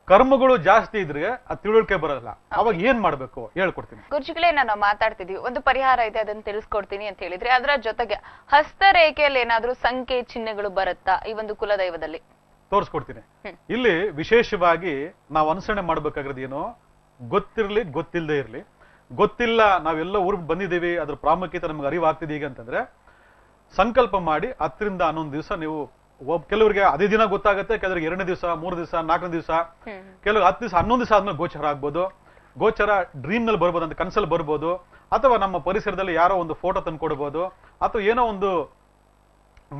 ಕರ್ಮಗಳು ಜಾಸ್ತಿ ಇದ್ರೆ ಆ ತಿಳುವಳಿಕೆ ಬರಲ್ಲ ಅವಾಗ ಏನ್ ಮಾಡ್ಬೇಕು? ಹೇಳ್ಕೊಡ್ತೀನಿ. ಗುರುಜಿಗಳೇ ನಾನು ಮಾತಾಡ್ತಿದ್ವಿ ಒಂದು ಪರಿಹಾರ ಇದೆ ಅದನ್ನ ತಿಳಿಸ್ಕೊಡ್ತೀನಿ ಅಂತ ಹೇಳಿದ್ರೆ ಅದರ ಜೊತೆಗೆ ಹಸ್ತರೇಖೆಯಲ್ಲಿ ಏನಾದ್ರೂ ಸಂಖ್ಯೆ ಚಿಹ್ನೆಗಳು ಬರುತ್ತಾ ಈ ಒಂದು ಕುಲದೈವದಲ್ಲಿ? ತೋರಿಸ್ಕೊಡ್ತೀನಿ. ಇಲ್ಲಿ ವಿಶೇಷವಾಗಿ ನಾವು ಅನುಸರಣೆ ಮಾಡ್ಬೇಕಾಗಿರೋದು ಏನು? ಗೊತ್ತಿರ್ಲಿ ಗೊತ್ತಿಲ್ಲದೆ ಇರ್ಲಿ. ಗೊತ್ತಿಲ್ಲ ನಾವೆಲ್ಲ ಊರ್ಗ್ ಬಂದಿದ್ದೀವಿ ಅದ್ರ ಪ್ರಾಮುಖ್ಯತೆ ನಮ್ಗೆ ಅರಿವಾಗ್ತಿದೆ ಈಗ ಅಂತಂದ್ರೆ ಸಂಕಲ್ಪ ಮಾಡಿ ಹತ್ತರಿಂದ ಹನ್ನೊಂದು ದಿವಸ ನೀವು ಒಬ್ ಕೆಲವರಿಗೆ ಅದೇ ದಿನ ಗೊತ್ತಾಗುತ್ತೆ ಕೆಲವರಿಗೆ ಎರಡನೇ ದಿವಸ ಮೂರು ದಿವಸ ನಾಲ್ಕನೇ ದಿವಸ. ಕೆಲವ್ರಿಗೆ ಕೆಲವು ಹತ್ತು ದಿವಸ ಹನ್ನೊಂದು ದಿವಸ ಆದ್ಮೇಲೆ ಗೋಚರ ಆಗ್ಬೋದು. ಗೋಚರ ಡ್ರೀಮ್ನಲ್ಲಿ ಬರ್ಬೋದು ಅಂತ ಕನಸಲ್ಲಿ ಬರ್ಬೋದು. ಅಥವಾ ನಮ್ಮ ಪರಿಸರದಲ್ಲಿ ಯಾರೋ ಒಂದು ಫೋಟೋ ತಂದು ಕೊಡ್ಬೋದು. ಅಥವಾ ಏನೋ ಒಂದು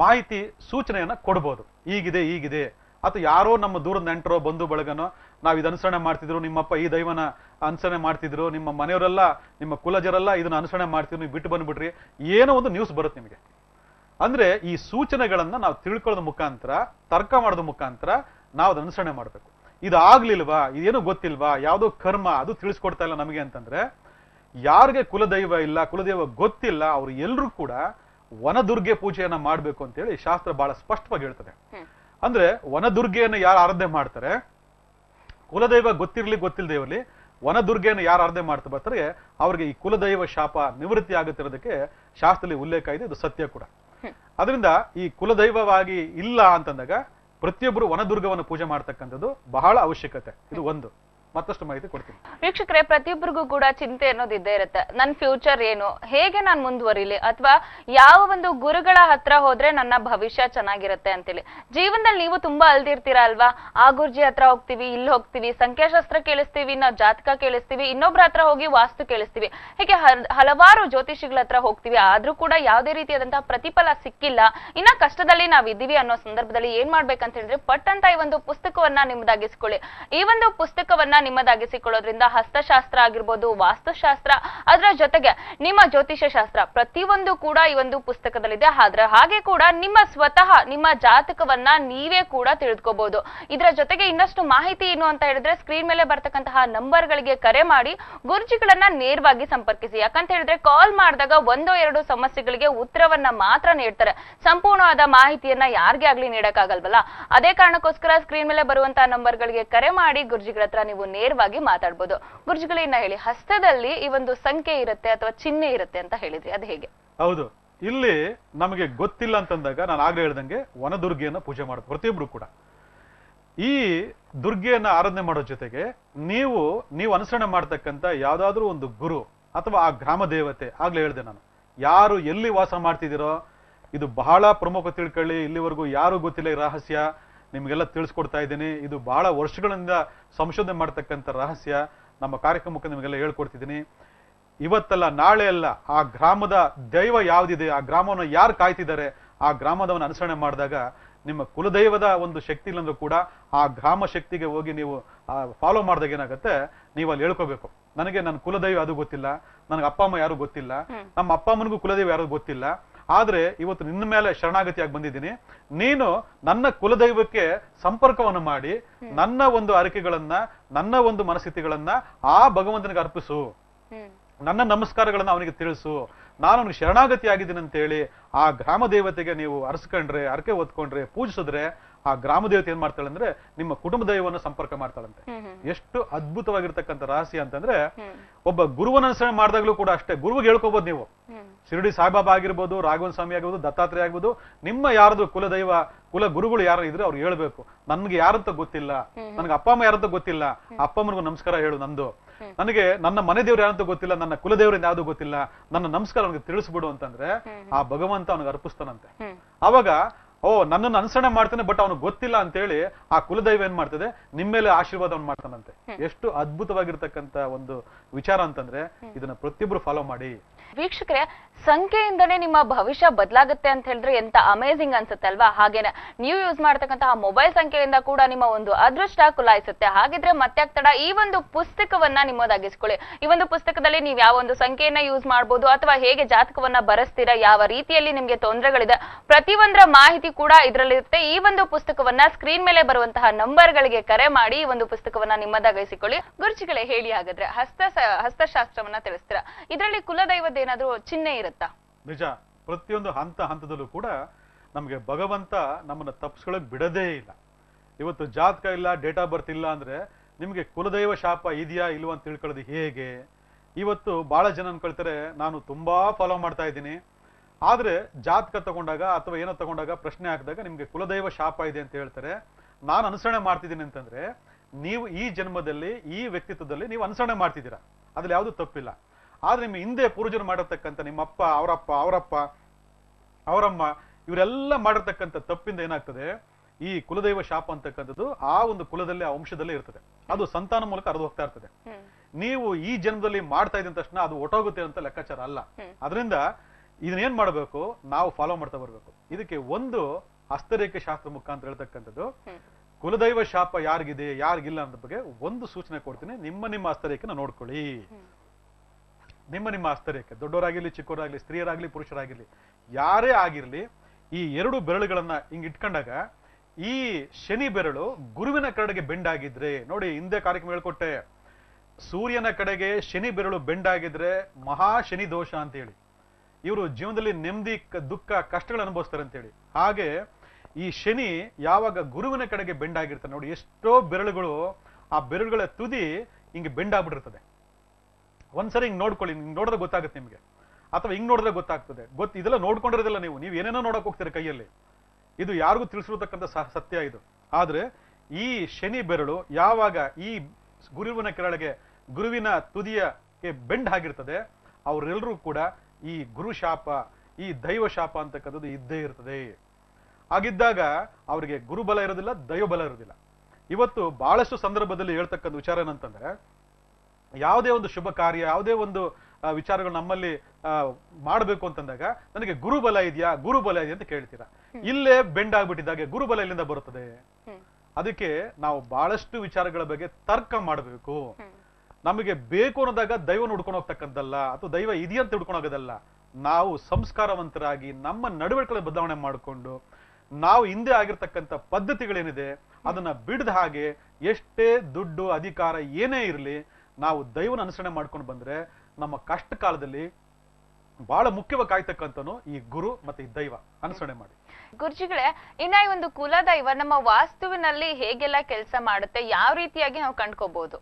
ಮಾಹಿತಿ ಸೂಚನೆಯನ್ನ ಕೊಡ್ಬೋದು. ಈಗಿದೆ ಈಗಿದೆ. ಅಥವಾ ಯಾರೋ ನಮ್ಮ ದೂರದ ನೆಂಟರೋ ಬಂಧು ಬಳಗನೋ ನಾವು ಇದು ಅನುಸರಣೆ ಮಾಡ್ತಿದ್ರು ನಿಮ್ಮಪ್ಪ ಈ ದೈವನ ಅನುಸರಣೆ ಮಾಡ್ತಿದ್ರು ನಿಮ್ಮ ಮನೆಯವರೆಲ್ಲ ನಿಮ್ಮ ಕುಲಜರೆಲ್ಲ ಇದನ್ನ ಅನುಸರಣೆ ಮಾಡ್ತಿದ್ರು ನೀವು ಬಿಟ್ಟು ಬಂದ್ಬಿಟ್ರಿ. ಏನೋ ಒಂದು ನ್ಯೂಸ್ ಬರುತ್ತೆ ನಿಮಗೆ. ಅಂದ್ರೆ ಈ ಸೂಚನೆಗಳನ್ನ ನಾವು ತಿಳ್ಕೊಳ್ಳೋದ ಮುಖಾಂತರ ತರ್ಕ ಮಾಡೋದ ಮುಖಾಂತರ ನಾವು ಅದನ್ನ ಅನುಸರಣೆ ಮಾಡ್ಬೇಕು. ಇದು ಆಗ್ಲಿಲ್ವಾ ಇದೇನು ಗೊತ್ತಿಲ್ವಾ? ಯಾವ್ದೋ ಕರ್ಮ ಅದು ತಿಳಿಸ್ಕೊಡ್ತಾ ಇಲ್ಲ ನಮಗೆ ಅಂತಂದ್ರೆ ಯಾರಿಗೆ ಕುಲದೈವ ಇಲ್ಲ ಕುಲದೈವ ಗೊತ್ತಿಲ್ಲ ಅವ್ರು ಎಲ್ಲರೂ ಕೂಡ ವನದುರ್ಗೆ ಪೂಜೆಯನ್ನ ಮಾಡ್ಬೇಕು ಅಂತೇಳಿ ಶಾಸ್ತ್ರ ಬಹಳ ಸ್ಪಷ್ಟವಾಗಿ ಹೇಳ್ತದೆ. ಅಂದ್ರೆ ವನದುರ್ಗೆಯನ್ನು ಯಾರು ಆರಾಧನೆ ಮಾಡ್ತಾರೆ? ಕುಲದೈವ ಗೊತ್ತಿರ್ಲಿ ಗೊತ್ತಿಲ್ಲದೆ ಇರಲಿ ವನದುರ್ಗೆಯನ್ನು ಯಾರು ಆರಾಧನೆ ಮಾಡ್ತಾ ಬರ್ತಾರೆ? ಅವ್ರಿಗೆ ಈ ಕುಲದೈವ ಶಾಪ ನಿವೃತ್ತಿ ಆಗುತ್ತಿರೋದಕ್ಕೆ ಶಾಸ್ತ್ರದಲ್ಲಿ ಉಲ್ಲೇಖ ಇದೆ ಇದು ಸತ್ಯ ಕೂಡ. ಅದರಿಂದ ಈ ಕುಲದೈವವಾಗಿ ಇಲ್ಲ ಅಂತಂದಾಗ ಪ್ರತಿಯೊಬ್ಬರು ವನದುರ್ಗವನ್ನು ಪೂಜೆ ಮಾಡ್ತಕ್ಕಂಥದ್ದು ಬಹಳ ಅವಶ್ಯಕತೆ. ಇದು ಒಂದು. ಮತ್ತಷ್ಟು ಮಾಹಿತಿ ಕೊಡ್ತೀನಿ. ವೀಕ್ಷಕರೇ, ಪ್ರತಿಯೊಬ್ಬರಿಗೂ ಕೂಡ ಚಿಂತೆ ಅನ್ನೋದು ಇದ್ದೇ ಇರುತ್ತೆ. ನನ್ನ ಫ್ಯೂಚರ್ ಏನು? ಹೇಗೆ ನಾನು ಮುಂದುವರಿಲಿ? ಅಥವಾ ಯಾವ ಒಂದು ಗುರುಗಳ ಹತ್ರ ಹೋದ್ರೆ ನನ್ನ ಭವಿಷ್ಯ ಚೆನ್ನಾಗಿರುತ್ತೆ ಅಂತೇಳಿ ಜೀವನದಲ್ಲಿ ನೀವು ತುಂಬಾ ಅಲ್ದಿರ್ತೀರಾ ಅಲ್ವಾ? ಆ ಗುರ್ಜಿ ಹತ್ರ ಹೋಗ್ತೀವಿ, ಇಲ್ಲಿ ಹೋಗ್ತೀವಿ, ಸಂಖ್ಯಾಶಾಸ್ತ್ರ ಕೇಳಿಸ್ತೀವಿ ನಾವು ಜಾತಕ ಕೇಳಿಸ್ತೀವಿ, ಇನ್ನೊಬ್ರ ಹತ್ರ ಹೋಗಿ ವಾಸ್ತು ಕೇಳಿಸ್ತೀವಿ. ಹೀಗೆ ಹಲವಾರು ಜ್ಯೋತಿಷಿಗಳ ಹತ್ರ ಹೋಗ್ತೀವಿ. ಆದ್ರೂ ಕೂಡ ಯಾವುದೇ ರೀತಿಯಾದಂತಹ ಪ್ರತಿಫಲ ಸಿಕ್ಕಿಲ್ಲ. ಇನ್ನ ಕಷ್ಟದಲ್ಲಿ ನಾವ್ ಇದ್ದೀವಿ ಅನ್ನೋ ಸಂದರ್ಭದಲ್ಲಿ ಏನ್ ಮಾಡ್ಬೇಕಂತ ಹೇಳಿದ್ರೆ, ಪಟ್ ಅಂತ ಈ ಒಂದು ಪುಸ್ತಕವನ್ನ ನಿಮ್ದಾಗಿಸ್ಕೊಳ್ಳಿ. ಈ ಒಂದು ಪುಸ್ತಕವನ್ನ ನಿಮ್ಮದಾಗಿಸಿಕೊಳ್ಳೋದ್ರಿಂದ ಹಸ್ತಶಾಸ್ತ್ರ ಆಗಿರ್ಬೋದು, ವಾಸ್ತುಶಾಸ್ತ್ರ, ಅದರ ಜೊತೆಗೆ ನಿಮ್ಮ ಜ್ಯೋತಿಷ್ಯ ಶಾಸ್ತ್ರ ಪ್ರತಿಯೊಂದು ಕೂಡ ಈ ಒಂದು ಪುಸ್ತಕದಲ್ಲಿದೆ. ಆದ್ರೆ ಹಾಗೆ ಕೂಡ ನಿಮ್ಮ ಸ್ವತಃ ನಿಮ್ಮ ಜಾತಕವನ್ನ ನೀವೇ ಕೂಡ ತಿಳಿದುಕೋಬಹುದು. ಇದರ ಜೊತೆಗೆ ಇನ್ನಷ್ಟು ಮಾಹಿತಿ ಏನು ಅಂತ ಹೇಳಿದ್ರೆ ಸ್ಕ್ರೀನ್ ಮೇಲೆ ಬರ್ತಕ್ಕಂತಹ ನಂಬರ್ ಗಳಿಗೆ ಕರೆ ಮಾಡಿ, ಗುರುಜಿಗಳನ್ನ ನೇರವಾಗಿ ಸಂಪರ್ಕಿಸಿ. ಯಾಕಂತ ಹೇಳಿದ್ರೆ ಕಾಲ್ ಮಾಡಿದಾಗ ಒಂದೋ ಎರಡು ಸಮಸ್ಯೆಗಳಿಗೆ ಉತ್ತರವನ್ನ ಮಾತ್ರ ನೀಡ್ತಾರೆ. ಸಂಪೂರ್ಣವಾದ ಮಾಹಿತಿಯನ್ನ ಯಾರಿಗೆ ಆಗ್ಲಿ ನೀಡಕ್ಕಾಗಲ್ವಲ್ಲ? ಅದೇ ಕಾರಣಕ್ಕೋಸ್ಕರ ಸ್ಕ್ರೀನ್ ಮೇಲೆ ಬರುವಂತಹ ನಂಬರ್ ಗಳಿಗೆ ಕರೆ ಮಾಡಿ, ಗುರುಜಿಗಳ ಹತ್ರ ನೀವು ನೇರವಾಗಿ ಮಾತಾಡ್ಬೋದು. ಗುರುಜಿಗಳಿನ್ನ ಹೇಳಿ, ಹಸ್ತದಲ್ಲಿ ಈ ಒಂದು ಸಂಖ್ಯೆ ಇರುತ್ತೆ ಅಥವಾ ಚಿಹ್ನೆ ಇರುತ್ತೆ ಅಂತ ಹೇಳಿದ್ರಿ, ಅದು ಹೇಗೆ? ಹೌದು. ಇಲ್ಲಿ ನಮಗೆ ಗೊತ್ತಿಲ್ಲ ಅಂತಂದಾಗ ನಾನು ಆಗ್ಲೇ ಹೇಳ್ದಂಗೆ ವನದುರ್ಗೆಯನ್ನ ಪೂಜೆ ಮಾಡೋದು ಪ್ರತಿಯೊಬ್ರು ಕೂಡ. ಈ ದುರ್ಗೆಯನ್ನ ಆರಾಧನೆ ಮಾಡೋ ಜೊತೆಗೆ ನೀವು ನೀವು ಅನುಸರಣೆ ಮಾಡ್ತಕ್ಕಂಥ ಯಾವ್ದಾದ್ರೂ ಒಂದು ಗುರು ಅಥವಾ ಆ ಗ್ರಾಮ ದೇವತೆ, ಆಗ್ಲೇ ಹೇಳ್ದೆ ನಾನು, ಯಾರು ಎಲ್ಲಿ ವಾಸ ಮಾಡ್ತಿದ್ದೀರೋ, ಇದು ಬಹಳ ಪ್ರಮುಖ ತಿಳ್ಕೊಳ್ಳಿ, ಇಲ್ಲಿವರೆಗೂ ಯಾರು ಗೊತ್ತಿಲ್ಲ ರಹಸ್ಯ. ನಿಮ್ಗೆಲ್ಲ ತಿಳಿಸ್ಕೊಡ್ತಾ ಇದ್ದೀನಿ. ಇದು ಬಹಳ ವರ್ಷಗಳಿಂದ ಸಂಶೋಧನೆ ಮಾಡ್ತಕ್ಕಂಥ ರಹಸ್ಯ. ನಮ್ಮ ಕಾರ್ಯಕ್ರಮಕ್ಕೆ ನಿಮಗೆಲ್ಲ ಹೇಳ್ಕೊಡ್ತಿದ್ದೀನಿ. ಇವತ್ತಲ್ಲ ನಾಳೆ ಅಲ್ಲ ಆ ಗ್ರಾಮದ ದೈವ ಯಾವ್ದಿದೆ ಆ ಗ್ರಾಮವನ್ನು ಯಾರು ಕಾಯ್ತಿದ್ದಾರೆ ಆ ಗ್ರಾಮದವನ್ನು ಅನುಸರಣೆ ಮಾಡಿದಾಗ ನಿಮ್ಮ ಕುಲದೈವದ ಒಂದು ಶಕ್ತಿ ಇಲ್ಲಂದ್ರೂ ಕೂಡ ಆ ಗ್ರಾಮ ಶಕ್ತಿಗೆ ಹೋಗಿ ನೀವು ಫಾಲೋ ಮಾಡಿದಾಗ ಏನಾಗುತ್ತೆ ನೀವು ಅಲ್ಲಿ ಹೇಳ್ಕೋಬೇಕು. ನನಗೆ ನನ್ನ ಕುಲದೈವ ಅದು ಗೊತ್ತಿಲ್ಲ ನನಗೆ ಅಪ್ಪ ಅಮ್ಮ ಯಾರು ಗೊತ್ತಿಲ್ಲ ನಮ್ಮ ಅಪ್ಪ ಅಮ್ಮನಿಗೂ ಕುಲದೈವ ಯಾರು ಗೊತ್ತಿಲ್ಲ. ಆದ್ರೆ ಇವತ್ತು ನಿನ್ನ ಮೇಲೆ ಶರಣಾಗತಿಯಾಗಿ ಬಂದಿದ್ದೀನಿ. ನೀನು ನನ್ನ ಕುಲದೈವಕ್ಕೆ ಸಂಪರ್ಕವನ್ನು ಮಾಡಿ ನನ್ನ ಒಂದು ಅರಿಕೆಗಳನ್ನ ನನ್ನ ಒಂದು ಮನಸ್ಥಿತಿಗಳನ್ನ ಆ ಭಗವಂತನಿಗೆ ಅರ್ಪಿಸು. ನನ್ನ ನಮಸ್ಕಾರಗಳನ್ನ ಅವನಿಗೆ ತಿಳಿಸು. ನಾನು ಅವನಿಗೆ ಶರಣಾಗತಿ ಆಗಿದ್ದೀನಿ ಅಂತೇಳಿ ಆ ಗ್ರಾಮ ದೇವತೆಗೆ ನೀವು ಅರಸ್ಕೊಂಡ್ರೆ ಅರಕೆ ಹೊತ್ಕೊಂಡ್ರೆ ಪೂಜಿಸಿದ್ರೆ ಆ ಗ್ರಾಮ ದೇವತೆ ಏನ್ ಮಾಡ್ತಾಳೆ ಅಂದ್ರೆ ನಿಮ್ಮ ಕುಟುಂಬ ದೈವವನ್ನು ಸಂಪರ್ಕ ಮಾಡ್ತಾಳಂತೆ. ಎಷ್ಟು ಅದ್ಭುತವಾಗಿರ್ತಕ್ಕಂಥ ರಹಸ್ಯ ಅಂತಂದ್ರೆ ಒಬ್ಬ ಗುರುವನ ಅನುಸರಣೆ ಮಾಡಿದಾಗ್ಲೂ ಕೂಡ ಅಷ್ಟೇ ಗುರುವಿಗೆ ಹೇಳ್ಕೋಬಹುದು ನೀವು. ಶಿರಡಿ ಸಾಯಿಬಾಬಾ ಆಗಿರ್ಬೋದು ರಾಘವನ್ ಸ್ವಾಮಿ ಆಗಿರ್ಬೋದು ದತ್ತಾತ್ರೇಯ ಆಗ್ಬೋದು ನಿಮ್ಮ ಯಾರದು ಕುಲದೈವ ಕುಲ ಗುರುಗಳು ಯಾರು ಇದ್ರೆ ಅವ್ರು ಹೇಳ್ಬೇಕು ನನ್ಗೆ ಯಾರಂತ ಗೊತ್ತಿಲ್ಲ ನನಗೆ ಅಪ್ಪ ಅಮ್ಮ ಯಾರಂತ ಗೊತ್ತಿಲ್ಲ ಅಪ್ಪ ಅಮ್ಮನಿಗೂ ನಮಸ್ಕಾರ ಹೇಳು ನಂದು. ನನಗೆ ನನ್ನ ಮನೆ ದೇವ್ರು ಯಾರಂತ ಗೊತ್ತಿಲ್ಲ ನನ್ನ ಕುಲದೇವ್ರಿಂದ ಯಾವ್ದು ಗೊತ್ತಿಲ್ಲ ನನ್ನ ನಮಸ್ಕಾರ ಅವನಿಗೆ ತಿಳಿಸ್ಬಿಡು ಅಂತಂದ್ರೆ ಆ ಭಗವಂತ ಅವನಿಗೆ ಅರ್ಪಿಸ್ತಾನಂತೆ. ಅವಾಗ ಓ ನನ್ನನ್ನು ಅನುಸರಣೆ ಮಾಡ್ತಾನೆ ಬಟ್ ಅವನು ಗೊತ್ತಿಲ್ಲ ಅಂತ ಹೇಳಿ ಆ ಕುಲದೈವ ಏನ್ ಮಾಡ್ತದೆ? ನಿಮ್ಮ ಮೇಲೆ ಆಶೀರ್ವಾದವನ್ನು ಮಾಡ್ತಾನಂತೆ. ಎಷ್ಟು ಅದ್ಭುತವಾಗಿರ್ತಕ್ಕಂತ ಒಂದು ವಿಚಾರ ಅಂತಂದ್ರೆ ಇದನ್ನ ಪ್ರತಿಯೊಬ್ರು ಫಾಲೋ ಮಾಡಿ. ವೀಕ್ಷಕರೇ ಸಂಖ್ಯೆಯಿಂದನೇ ನಿಮ್ಮ ಭವಿಷ್ಯ ಬದಲಾಗುತ್ತೆ ಅಂತ ಹೇಳಿದ್ರೆ ಎಂತ ಅಮೇಸಿಂಗ್ ಅನ್ಸುತ್ತೆ ಅಲ್ವಾ ಹಾಗೇನೆ, ನೀವು ಯೂಸ್ ಮಾಡ್ತಕ್ಕಂತಹ ಮೊಬೈಲ್ ಸಂಖ್ಯೆಯಿಂದ ಕೂಡ ನಿಮ್ಮ ಒಂದು ಅದೃಷ್ಟ ಕುಲಾಯಿಸುತ್ತೆ. ಹಾಗಿದ್ರೆ ಮತ್ತೆ ತಡ, ಈ ಒಂದು ಪುಸ್ತಕವನ್ನ ನಿಮ್ಮದಾಗಿಸ್ಕೊಳ್ಳಿ. ಈ ಒಂದು ಪುಸ್ತಕದಲ್ಲಿ ನೀವು ಯಾವ ಒಂದು ಸಂಖ್ಯೆಯನ್ನ ಯೂಸ್ ಮಾಡಬಹುದು ಅಥವಾ ಹೇಗೆ ಜಾತಕವನ್ನ ಬರೆಸ್ತೀರಾ, ಯಾವ ರೀತಿಯಲ್ಲಿ ನಿಮ್ಗೆ ತೊಂದರೆಗಳಿದೆ, ಪ್ರತಿಯೊಂದರ ಮಾಹಿತಿ ಕೂಡ ಇದರಲ್ಲಿರುತ್ತೆ. ಈ ಒಂದು ಪುಸ್ತಕವನ್ನ ಸ್ಕ್ರೀನ್ ಮೇಲೆ ಬರುವಂತಹ ನಂಬರ್ ಗಳಿಗೆ ಕರೆ ಮಾಡಿ ಈ ಒಂದು ಪುಸ್ತಕವನ್ನ ನಿಮ್ಮದಾಗಿಸಿಕೊಳ್ಳಿ. ಗುರುಜಿಗಳೇ ಹೇಳಿ ಹಾಗಾದ್ರೆ, ಹಸ್ತ ಹಸ್ತಶಾಸ್ತ್ರವನ್ನ ತಿಳಿಸ್ತೀರಾ? ಇದರಲ್ಲಿ ಕುಲದೈವದ ಏನಾದ್ರೂ ಚಿಹ್ನೆ ಇರುತ್ತಾ? ನಿಜ, ಪ್ರತಿಯೊಂದು ಹಂತ ಹಂತದಲ್ಲೂ ಕೂಡ ನಮಗೆ ಭಗವಂತ ನಮ್ಮನ್ನ ತಪ್ಪಿಸ್ಕೊಳಕ್ ಬಿಡದೇ ಇಲ್ಲ. ಇವತ್ತು ಜಾತಕ ಇಲ್ಲ ಡೇಟ್ ಆಫ್ ಬರ್ತ್ ಇಲ್ಲ ಅಂದ್ರೆ ನಿಮಗೆ ಕುಲದೈವ ಶಾಪ ಇದೆಯಾ ಇಲ್ವಾ ಅಂತ ತಿಳ್ಕೊಳ್ಳೋದು ಹೇಗೆ? ಇವತ್ತು ಬಹಳ ಜನ ಅನ್ಕೊಳ್ತಾರೆ, ನಾನು ತುಂಬಾ ಫಾಲೋ ಮಾಡ್ತಾ ಇದ್ದೀನಿ. ಆದ್ರೆ ಜಾತಕ ತಗೊಂಡಾಗ ಅಥವಾ ಏನೋ ತಗೊಂಡಾಗ ಪ್ರಶ್ನೆ ಹಾಕಿದಾಗ ನಿಮ್ಗೆ ಕುಲದೈವ ಶಾಪ ಇದೆ ಅಂತ ಹೇಳ್ತಾರೆ. ನಾನು ಅನುಸರಣೆ ಮಾಡ್ತಿದ್ದೀನಿ ಅಂತಂದ್ರೆ, ನೀವು ಈ ಜನ್ಮದಲ್ಲಿ, ಈ ವ್ಯಕ್ತಿತ್ವದಲ್ಲಿ ನೀವು ಅನುಸರಣೆ ಮಾಡ್ತಿದ್ದೀರಾ? ಅದ್ರಲ್ಲಿ ಯಾವುದು ತಪ್ಪಿಲ್ಲ. ಆದ್ರೆ ನಿಮ್ಮ ಹಿಂದೆ ಪೂರ್ವಜರು ಮಾಡಿರ್ತಕ್ಕಂಥ ನಿಮ್ಮಪ್ಪ ಅವರಪ್ಪ ಅವರಪ್ಪ ಅವರಮ್ಮ ಇವರೆಲ್ಲ ಮಾಡಿರ್ತಕ್ಕಂಥ ತಪ್ಪಿಂದ ಏನಾಗ್ತದೆ? ಈ ಕುಲದೈವ ಶಾಪ ಅಂತಕ್ಕಂಥದ್ದು ಆ ಒಂದು ಕುಲದಲ್ಲಿ ಆ ವಂಶದಲ್ಲೇ ಇರ್ತದೆ. ಅದು ಸಂತಾನ ಮೂಲಕ ಹರಿದು ಹೋಗ್ತಾ ಇರ್ತದೆ. ನೀವು ಈ ಜನ್ಮದಲ್ಲಿ ಮಾಡ್ತಾ ಇದ್ದ ತಕ್ಷಣ ಅದು ಒಟ್ಟೋಗುತ್ತೆ ಅಂತ ಲೆಕ್ಕಾಚಾರ ಅಲ್ಲ. ಅದರಿಂದ ಇದನ್ನೇನ್ ಮಾಡಬೇಕು? ನಾವು ಫಾಲೋ ಮಾಡ್ತಾ ಬರ್ಬೇಕು. ಇದಕ್ಕೆ ಒಂದು ಅಸ್ತರೇಖ ಶಾಸ್ತ್ರ ಮುಖಾಂತರ ಹೇಳ್ತಕ್ಕಂಥದ್ದು. ಕುಲದೈವ ಶಾಪ ಯಾರಿಗಿದೆ ಯಾರಿಗಿಲ್ಲ ಅನ್ನೋದ್ರ ಬಗ್ಗೆ ಒಂದು ಸೂಚನೆ ಕೊಡ್ತೀನಿ. ನಿಮ್ಮ ನಿಮ್ಮ ಹಸ್ತರೇಖೆನ ನೋಡ್ಕೊಳ್ಳಿ. ನಿಮ್ಮ ನಿಮ್ಮ ಆಶ್ಚರ್ಯಕ್ಕೆ ದೊಡ್ಡವರಾಗಿರ್ಲಿ ಚಿಕ್ಕವರಾಗಲಿ, ಸ್ತ್ರೀಯರಾಗಲಿ ಪುರುಷರಾಗಿರ್ಲಿ ಯಾರೇ ಆಗಿರಲಿ, ಈ ಎರಡು ಬೆರಳುಗಳನ್ನ ಹಿಂಗ್ ಇಟ್ಕೊಂಡಾಗ, ಈ ಶನಿ ಬೆರಳು ಗುರುವಿನ ಕಡೆಗೆ ಬೆಂಡಾಗಿದ್ರೆ, ನೋಡಿ ಹಿಂದೆ ಕಾರ್ಯಕ್ರಮ ಹೇಳ್ಕೊಟ್ಟೆ, ಸೂರ್ಯನ ಕಡೆಗೆ ಶನಿ ಬೆರಳು ಬೆಂಡಾಗಿದ್ರೆ ಮಹಾ ಶನಿ ದೋಷ ಅಂತೇಳಿ. ಇವರು ಜೀವನದಲ್ಲಿ ನೆಮ್ಮದಿ ದುಃಖ ಕಷ್ಟಗಳು ಅನುಭವಿಸ್ತಾರೆ ಅಂತೇಳಿ. ಹಾಗೆ ಈ ಶನಿ ಯಾವಾಗ ಗುರುವಿನ ಕಡೆಗೆ ಬೆಂಡಾಗಿರ್ತಾರೆ ನೋಡಿ ಎಷ್ಟೋ ಬೆರಳುಗಳು ಆ ಬೆರಳುಗಳ ತುದಿ ಹಿಂಗೆ ಬೆಂಡ್ ಆಗ್ಬಿಟ್ಟಿರ್ತದೆ ಒಂದ್ಸರಿ ಹಿಂಗ್ ನೋಡ್ಕೊಳ್ಳಿ, ಹಿಂಗ್ ನೋಡಿದ್ರೆ ಗೊತ್ತಾಗುತ್ತೆ ನಿಮ್ಗೆ. ಅಥವಾ ಹಿಂಗ್ ನೋಡಿದ್ರೆ ಗೊತ್ತಾಗ್ತದೆ. ಗೊತ್ತು ಇದೆಲ್ಲ ನೋಡ್ಕೊಂಡಿರೋದಿಲ್ಲ ನೀವು. ನೀವು ಏನೇನೋ ನೋಡಕ್ ಹೋಗ್ತೀರಿ ಕೈಯಲ್ಲಿ. ಇದು ಯಾರಿಗೂ ತಿಳಿಸಿರ್ತಕ್ಕಂಥ ಸತ್ಯ ಇದು. ಆದ್ರೆ ಈ ಶನಿ ಬೆರಳು ಯಾವಾಗ ಈ ಗುರುವಿನ ಕೆರಳಿಗೆ ಗುರುವಿನ ತುದಿಯ ಬೆಂಡ್ ಆಗಿರ್ತದೆ ಅವರೆಲ್ಲರೂ ಕೂಡ ಈ ಗುರು ಶಾಪ, ಈ ದೈವ ಶಾಪ ಅಂತಕ್ಕಂಥದ್ದು ಇದ್ದೇ ಇರ್ತದೆ. ಹಾಗಿದ್ದಾಗ ಅವರಿಗೆ ಗುರುಬಲ ಇರೋದಿಲ್ಲ, ದೈವಬಲ ಇರೋದಿಲ್ಲ. ಇವತ್ತು ಬಹಳಷ್ಟು ಸಂದರ್ಭದಲ್ಲಿ ಹೇಳ್ತಕ್ಕಂಥ ವಿಚಾರ ಏನಂತಂದ್ರೆ ಯಾವುದೇ ಒಂದು ಶುಭ ಕಾರ್ಯ ಯಾವುದೇ ಒಂದು ವಿಚಾರಗಳು ನಮ್ಮಲ್ಲಿ ಮಾಡಬೇಕು ಮಾಡ್ಬೇಕು ಅಂತಂದಾಗ ನನಗೆ ಗುರುಬಲ ಇದೆಯಾ ಗುರುಬಲ ಇದೆಯಾ ಅಂತ ಕೇಳ್ತೀರಾ. ಇಲ್ಲೇ ಬೆಂಡ್ ಆಗ್ಬಿಟ್ಟಿದ್ದಾಗೆ ಗುರುಬಲ ಇಲ್ಲಿಂದ ಬರುತ್ತದೆ. ಅದಕ್ಕೆ ನಾವು ಬಹಳಷ್ಟು ವಿಚಾರಗಳ ಬಗ್ಗೆ ತರ್ಕ ಮಾಡಬೇಕು. ನಮಗೆ ಬೇಕು ಅನ್ನೋದಾಗ ದೈವ ಹುಡ್ಕೊಂಡು ಹೋಗ್ತಕ್ಕಂಥದ್ದಲ್ಲ ಅಥವಾ ದೈವ ಇದೆಯಂತ ಹುಡ್ಕೊಂಡು ಹೋಗೋದಲ್ಲ ನಾವು ಸಂಸ್ಕಾರವಂತರಾಗಿ ನಮ್ಮ ನಡವಳಿಕೆ ಬದಲಾವಣೆ ಮಾಡಿಕೊಂಡು ನಾವು ಹಿಂದೆ ಆಗಿರ್ತಕ್ಕಂಥ ಪದ್ಧತಿಗಳೇನಿದೆ ಅದನ್ನ ಬಿಡದ ಹಾಗೆ ಎಷ್ಟೇ ದುಡ್ಡು ಅಧಿಕಾರ ಏನೇ ಇರಲಿ ನಾವು ದೈವನ ಅನುಸರಣೆ ಮಾಡ್ಕೊಂಡು ಬಂದ್ರೆ ನಮ್ಮ ಕಷ್ಟ ಕಾಲದಲ್ಲಿ ಬಹಳ ಮುಖ್ಯವಾಗಿ ಕಾಯ್ತಕ್ಕಂಥನು ಈ ಗುರು ಮತ್ತೆ ಈ ದೈವ ಅನುಸರಣೆ ಮಾಡಿ. ಗುರುಜಿಗಳೇ ಇನ್ನ ಈ ಒಂದು ಕುಲದೈವ ನಮ್ಮ ವಾಸ್ತುವಿನಲ್ಲಿ ಹೇಗೆಲ್ಲ ಕೆಲಸ ಮಾಡುತ್ತೆ ಯಾವ ರೀತಿಯಾಗಿ ನಾವು ಕಂಡ್ಕೋಬಹುದು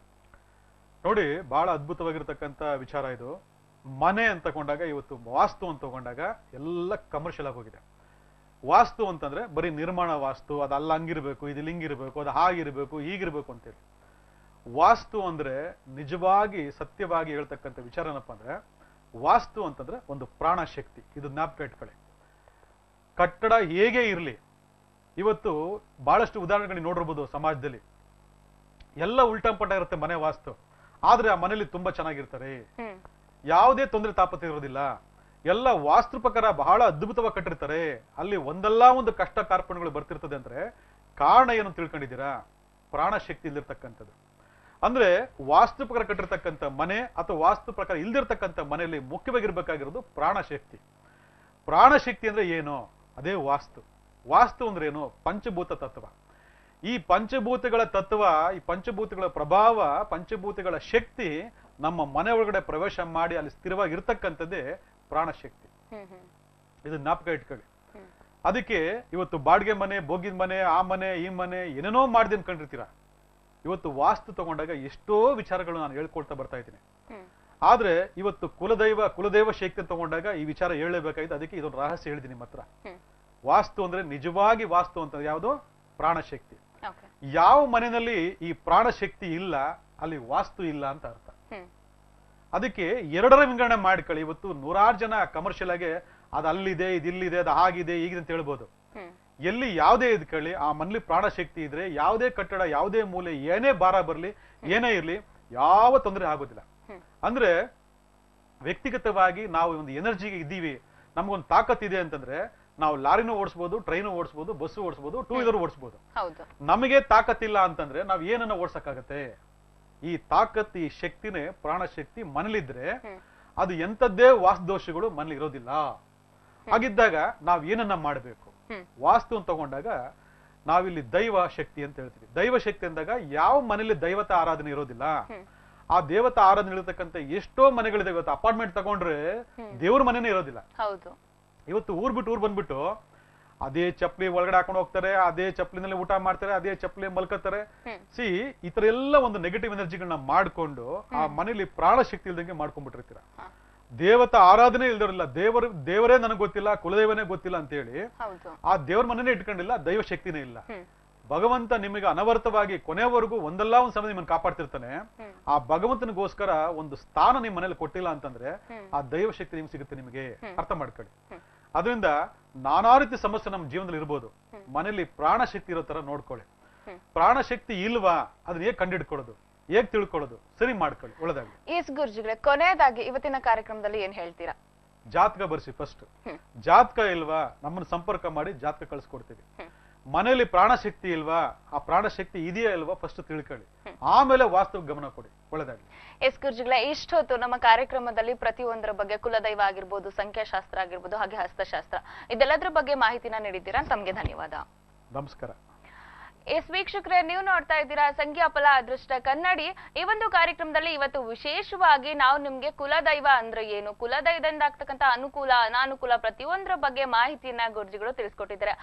ನೋಡಿ ಬಹಳ ಅದ್ಭುತವಾಗಿರ್ತಕ್ಕಂಥ ವಿಚಾರ ಇದು. ಮನೆ ಅಂತ ತಗೊಂಡಾಗ ಇವತ್ತು ವಾಸ್ತು ಅಂತ ತಗೊಂಡಾಗ ಎಲ್ಲ ಕಮರ್ಷಿಯಲ್ ಆಗಿ ಹೋಗಿದೆ. ವಾಸ್ತು ಅಂತಂದ್ರೆ ಬರೀ ನಿರ್ಮಾಣ ವಾಸ್ತು ಅದು ಅಲ್ಲ ಹಂಗಿರ್ಬೇಕು ಇದು ಹಿಂಗಿರ್ಬೇಕು ಅದು ಹಾಗಿರ್ಬೇಕು ಹೀಗಿರ್ಬೇಕು ಅಂತೇಳಿ. ವಾಸ್ತು ಅಂದ್ರೆ ನಿಜವಾಗಿ ಸತ್ಯವಾಗಿ ಹೇಳ್ತಕ್ಕಂಥ ವಿಚಾರ ಏನಪ್ಪ ಅಂದ್ರೆ ವಾಸ್ತು ಅಂತಂದ್ರೆ ಒಂದು ಪ್ರಾಣ ಶಕ್ತಿ ಇದು ಜ್ಞಾಪಕ ಇಟ್ಕೊಳ್ಳಿ ಕಟ್ಟಡ ಹೇಗೆ ಇರಲಿ? ಇವತ್ತು ಬಹಳಷ್ಟು ಉದಾಹರಣೆಗಳು ನೋಡಿರ್ಬೋದು ಸಮಾಜದಲ್ಲಿ. ಎಲ್ಲ ಉಲ್ಟಂಪಟ ಇರುತ್ತೆ ಮನೆ ವಾಸ್ತು. ಆದ್ರೆ ಆ ಮನೇಲಿ ತುಂಬಾ ಚೆನ್ನಾಗಿರ್ತಾರೆ. ಯಾವುದೇ ತೊಂದರೆ ತಾಪತ್ರ ಇರೋದಿಲ್ಲ. ಎಲ್ಲ ವಾಸ್ತು ಪ್ರಕಾರ ಬಹಳ ಅದ್ಭುತವಾಗಿ ಕಟ್ಟಿರ್ತಾರೆ. ಅಲ್ಲಿ ಒಂದಲ್ಲ ಒಂದು ಕಷ್ಟ ಕಾರ್ಪಣ್ಯಗಳು ಬರ್ತಿರ್ತದೆ ಅಂದ್ರೆ ಕಾರಣ ಏನು ತಿಳ್ಕೊಂಡಿದ್ದೀರಾ? ಪ್ರಾಣ ಶಕ್ತಿ ಇಲ್ದಿರ್ತಕ್ಕಂಥದ್ದು. ಅಂದ್ರೆ ವಾಸ್ತು ಪ್ರಕಾರ ಕಟ್ಟಿರ್ತಕ್ಕಂಥ ಮನೆ ಅಥವಾ ವಾಸ್ತು ಪ್ರಕಾರ ಇಲ್ದಿರ್ತಕ್ಕಂಥ ಮನೆಯಲ್ಲಿ ಮುಖ್ಯವಾಗಿರ್ಬೇಕಾಗಿರೋದು ಪ್ರಾಣ ಶಕ್ತಿ ಪ್ರಾಣ ಶಕ್ತಿ ಅಂದ್ರೆ ಏನು? ಅದೇ ವಾಸ್ತು. ವಾಸ್ತು ಅಂದ್ರೆ ಏನು? ಪಂಚಭೂತ ತತ್ವ. ಈ ಪಂಚಭೂತಗಳ ತತ್ವ ಈ ಪಂಚಭೂತಗಳ ಪ್ರಭಾವ ಪಂಚಭೂತಗಳ ಶಕ್ತಿ ನಮ್ಮ ಮನೆ ಒಳಗಡೆ ಪ್ರವೇಶ ಮಾಡಿ ಅಲ್ಲಿ ಸ್ಥಿರವಾಗಿ ಇರ್ತಕ್ಕಂಥದ್ದೇ ಪ್ರಾಣಶಕ್ತಿ ಇದು ಜ್ಞಾಪಕ ಇಟ್ಕೊಳ್ಳಿ. ಅದಕ್ಕೆ ಇವತ್ತು ಬಾಡಿಗೆ ಮನೆ ಬೋಗಿನ ಮನೆ ಆ ಮನೆ ಈ ಮನೆ ಏನೇನೋ ಮಾಡಿದೆ ಅನ್ಕೊಂಡಿರ್ತೀರ ಇವತ್ತು ವಾಸ್ತು ತಗೊಂಡಾಗ ಎಷ್ಟೋ ವಿಚಾರಗಳು ನಾನು ಹೇಳ್ಕೊಳ್ತಾ ಬರ್ತಾ ಇದ್ದೀನಿ. ಆದ್ರೆ ಇವತ್ತು ಕುಲದೈವ ಕುಲದೈವ ಶಕ್ತಿ ತಗೊಂಡಾಗ ಈ ವಿಚಾರ ಹೇಳಲೇಬೇಕಾಗಿದೆ ಅದಕ್ಕೆ ಇದೊಂದು ರಹಸ್ಯ ಹೇಳಿದೀನಿ ನಿಮ್ಮ ಹತ್ರ. ವಾಸ್ತು ಅಂದ್ರೆ ನಿಜವಾಗಿ ವಾಸ್ತು ಅಂತ ಯಾವುದು? ಪ್ರಾಣಶಕ್ತಿ. ಯಾವ ಮನೆಯಲ್ಲಿ ಈ ಪ್ರಾಣಶಕ್ತಿ ಇಲ್ಲ ಅಲ್ಲಿ ವಾಸ್ತು ಇಲ್ಲ ಅಂತ ಅರ್ಥ. ಅದಕ್ಕೆ ಎರಡರ ವಿಂಗಡಣೆ ಮಾಡ್ಕೊಳ್ಳಿ. ಇವತ್ತು ನೂರಾರು ಜನ ಕಮರ್ಷಿಯಲ್ ಆಗಿ ಅದು ಅಲ್ಲಿದೆ ಇದಿಲ್ಲಿದೆ ಅದು ಆಗಿದೆ ಈಗಿದೆ ಅಂತ ಹೇಳ್ಬೋದು. ಎಲ್ಲಿ ಯಾವುದೇ ಇದ್ಕೊಳ್ಳಿ ಆ ಮನೇಲಿ ಪ್ರಾಣಶಕ್ತಿ ಇದ್ರೆ ಯಾವುದೇ ಕಟ್ಟಡ ಯಾವುದೇ ಮೂಲೆ ಏನೇ ಭಾರ ಬರಲಿ ಏನೇ ಇರಲಿ ಯಾವ ತೊಂದರೆ ಆಗೋದಿಲ್ಲ. ಅಂದ್ರೆ ವ್ಯಕ್ತಿಗತವಾಗಿ ನಾವು ಒಂದು ಎನರ್ಜಿಗೆ ಇದ್ದೀವಿ ನಮ್ಗೊಂದು ತಾಕತ್ ಇದೆ ಅಂತಂದ್ರೆ ನಾವು ಲಾರಿನೂ ಓಡಿಸಬಹುದು ಟ್ರೈನು ಓಡಿಸಬಹುದು ಬಸ್ಸು ಓಡಿಸಬಹುದು ಟೂ ವೀಲರ್ ಓಡಿಸ್ಬೋದು. ಹೌದು. ನಮಗೆ ತಾಕತ್ತಿಲ್ಲ ಅಂತಂದ್ರೆ ನಾವು ಏನನ್ನ ಓಡಿಸಕ್ಕಾಗತ್ತೆ? ಈ ತಾಕತ್ ಈ ಶಕ್ತಿನೇ ಪ್ರಾಣ ಶಕ್ತಿ ಮನೇಲಿದ್ರೆ ಅದು ಎಂತದ್ದೇ ವಾಸದೋಷಗಳು ಮನೇಲಿ ಇರೋದಿಲ್ಲ ಹಾಗಿದ್ದಾಗ ನಾವ್ ಏನನ್ನ ಮಾಡಬೇಕು? ವಾಸ್ತು ಅಂತ ತಗೊಂಡಾಗ ನಾವಿಲ್ಲಿ ದೈವ ಶಕ್ತಿ ಅಂತ ಹೇಳ್ತೀವಿ. ದೈವ ಶಕ್ತಿ ಅಂದಾಗ ಯಾವ ಮನೇಲಿ ದೈವತ ಆರಾಧನೆ ಇರೋದಿಲ್ಲ. ಆ ದೇವತಾ ಆರಾಧನೆ ಇರತಕ್ಕಂತ ಎಷ್ಟೋ ಮನೆಗಳಿದೆ ಇವತ್ತು. ಅಪಾರ್ಟ್ಮೆಂಟ್ ತಗೊಂಡ್ರೆ ದೇವ್ರ ಮನೆನೇ ಇರೋದಿಲ್ಲ. ಹೌದು. ಇವತ್ತು ಊರ್ ಬಿಟ್ಟು ಊರ್ ಬಂದ್ಬಿಟ್ಟು ಅದೇ ಚಪ್ಪಲಿ ಒಳಗಡೆ ಹಾಕೊಂಡು ಹೋಗ್ತಾರೆ ಅದೇ ಚಪ್ಪಲಿನಲ್ಲಿ ಊಟ ಮಾಡ್ತಾರೆ ಅದೇ ಚಪ್ಪಲಿ ಮಲ್ಕೋತಾರೆ ಹ್ಮ್ ಸಿ ಈ ತರ ಎಲ್ಲ ಒಂದು ನೆಗೆಟಿವ್ ಎನರ್ಜಿಗಳನ್ನ ಮಾಡ್ಕೊಂಡು ಆ ಮನೇಲಿ ಪ್ರಾಣ ಶಕ್ತಿ ಇಲ್ದಂಗೆ ಮಾಡ್ಕೊಂಡ್ಬಿಟ್ಟಿರ್ತೀರ. ದೇವತಾ ಆರಾಧನೆ ಇಲ್ದಿರಲ್ಲ ದೇವರು ದೇವರೇ ನನಗೆ ಗೊತ್ತಿಲ್ಲ ಕುಲದೇವನೇ ಗೊತ್ತಿಲ್ಲ ಅಂತ ಹೇಳಿ ಆ ದೇವ್ರ ಮನೇನೆ ಇಟ್ಕೊಂಡಿಲ್ಲ ದೈವ ಶಕ್ತಿನೇ ಇಲ್ಲ. ಭಗವಂತ ನಿಮಗೆ ಅನವರ್ತವಾಗಿ ಕೊನೆವರೆಗೂ ಒಂದಲ್ಲ ಒಂದ್ ಸಮಯ ನಿಮ್ಮನ್ನು ಕಾಪಾಡ್ತಿರ್ತಾನೆ. ಆ ಭಗವಂತನಿಗೋಸ್ಕರ ಒಂದು ಸ್ಥಾನ ನಿಮ್ ಮನೇಲಿ ಕೊಟ್ಟಿಲ್ಲ ಅಂತಂದ್ರೆ ಆ ದೈವ ಶಕ್ತಿ ನಿಮ್ಗೆ ಸಿಗುತ್ತೆ ನಿಮಗೆ. ಅರ್ಥ ಮಾಡ್ಕೊಳ್ಳಿ. ಅದರಿಂದ ನಾನಾ ರೀತಿ ಸಮಸ್ಯೆ ನಮ್ಮ ಜೀವನದಲ್ಲಿ ಇರ್ಬೋದು. ಮನೇಲಿ ಪ್ರಾಣ ಶಕ್ತಿ ಇರೋ ತರ ನೋಡ್ಕೊಳ್ಳಿ. ಪ್ರಾಣ ಶಕ್ತಿ ಇಲ್ವಾ ಅದನ್ನ ಹೇಗೆ ಕಂಡಿಡ್ಕೊಳ್ಳೋದು? ಹೇಗ್ ತಿಳ್ಕೊಳ್ಳೋದು? ಸರಿ ಮಾಡ್ಕೊಳ್ಳಿ ಒಳ್ಳೆದಾಗ್ಲಿ. ಎಸ್ ಗುರುಜಿಗಳೇ ಕೊನೆಯದಾಗಿ ಇವತ್ತಿನ ಕಾರ್ಯಕ್ರಮದಲ್ಲಿ ಏನ್ ಹೇಳ್ತೀರಾ? ಜಾತಕ ಬರ್ಸಿ ಫಸ್ಟ್ ಜಾತಕ ಇಲ್ವಾ? ನಮ್ಮನ್ನ ಸಂಪರ್ಕ ಮಾಡಿ ಜಾತಕ ಕಳ್ಸಿಕೊಡ್ತೀವಿ. ಮನೆಯಲ್ಲಿ ಪ್ರಾಣ ಶಕ್ತಿ ಇಲ್ವಾ? ಆ ಪ್ರಾಣ ಶಕ್ತಿ ಇದೆಯಾ ಇಲ್ವಾ? ಫಸ್ಟ್ ತಿಳ್ಕೊಳ್ಳಿ. ಆಮೇಲೆ ವಾಸ್ತವ ಗಮನ ಕೊಡಿ. ಒಳ್ಳೆದಾಗ್ಲಿ. ಎಸ್ ಗುರುಜಿಗಳ ಇಷ್ಟೊತ್ತು ನಮ್ಮ ಕಾರ್ಯಕ್ರಮದಲ್ಲಿ ಪ್ರತಿಯೊಂದರ ಬಗ್ಗೆ ಕುಲದೈವ ಆಗಿರ್ಬೋದು ಸಂಖ್ಯಾಶಾಸ್ತ್ರ ಆಗಿರ್ಬೋದು ಹಾಗೆ ಹಸ್ತಶಾಸ್ತ್ರ. ಇದೆಲ್ಲದರ ಬಗ್ಗೆ ಮಾಹಿತಿನ ನೀಡಿದ್ದೀರಾ? ತಮಗೆ ಧನ್ಯವಾದ. ನಮಸ್ಕಾರ. ಎಸ್ ವೀಕ್ಷಕರೇ, ನೀವು ನೋಡ್ತಾ ಇದ್ದೀರಾ ಸಂಖ್ಯಾಫಲ ಅದೃಷ್ಟ ಕನ್ನಡಿ. ಈ ಒಂದು ಕಾರ್ಯಕ್ರಮದಲ್ಲಿ ಇವತ್ತು ವಿಶೇಷವಾಗಿ ನಾವು ನಿಮ್ಗೆ ಕುಲದೈವ ಅಂದ್ರೆ ಏನು? ಕುಲದೈವದಿಂದ ಆಗ್ತಕ್ಕಂತ ಅನುಕೂಲ, ಅನಾನುಕೂಲ ಪ್ರತಿಯೊಂದರ ಬಗ್ಗೆ ಮಾಹಿತಿಯನ್ನ ಗುರುಜಿಗಳು ತಿಳಿಸ್ಕೊಟ್ಟಿದ್ದಾರೆ.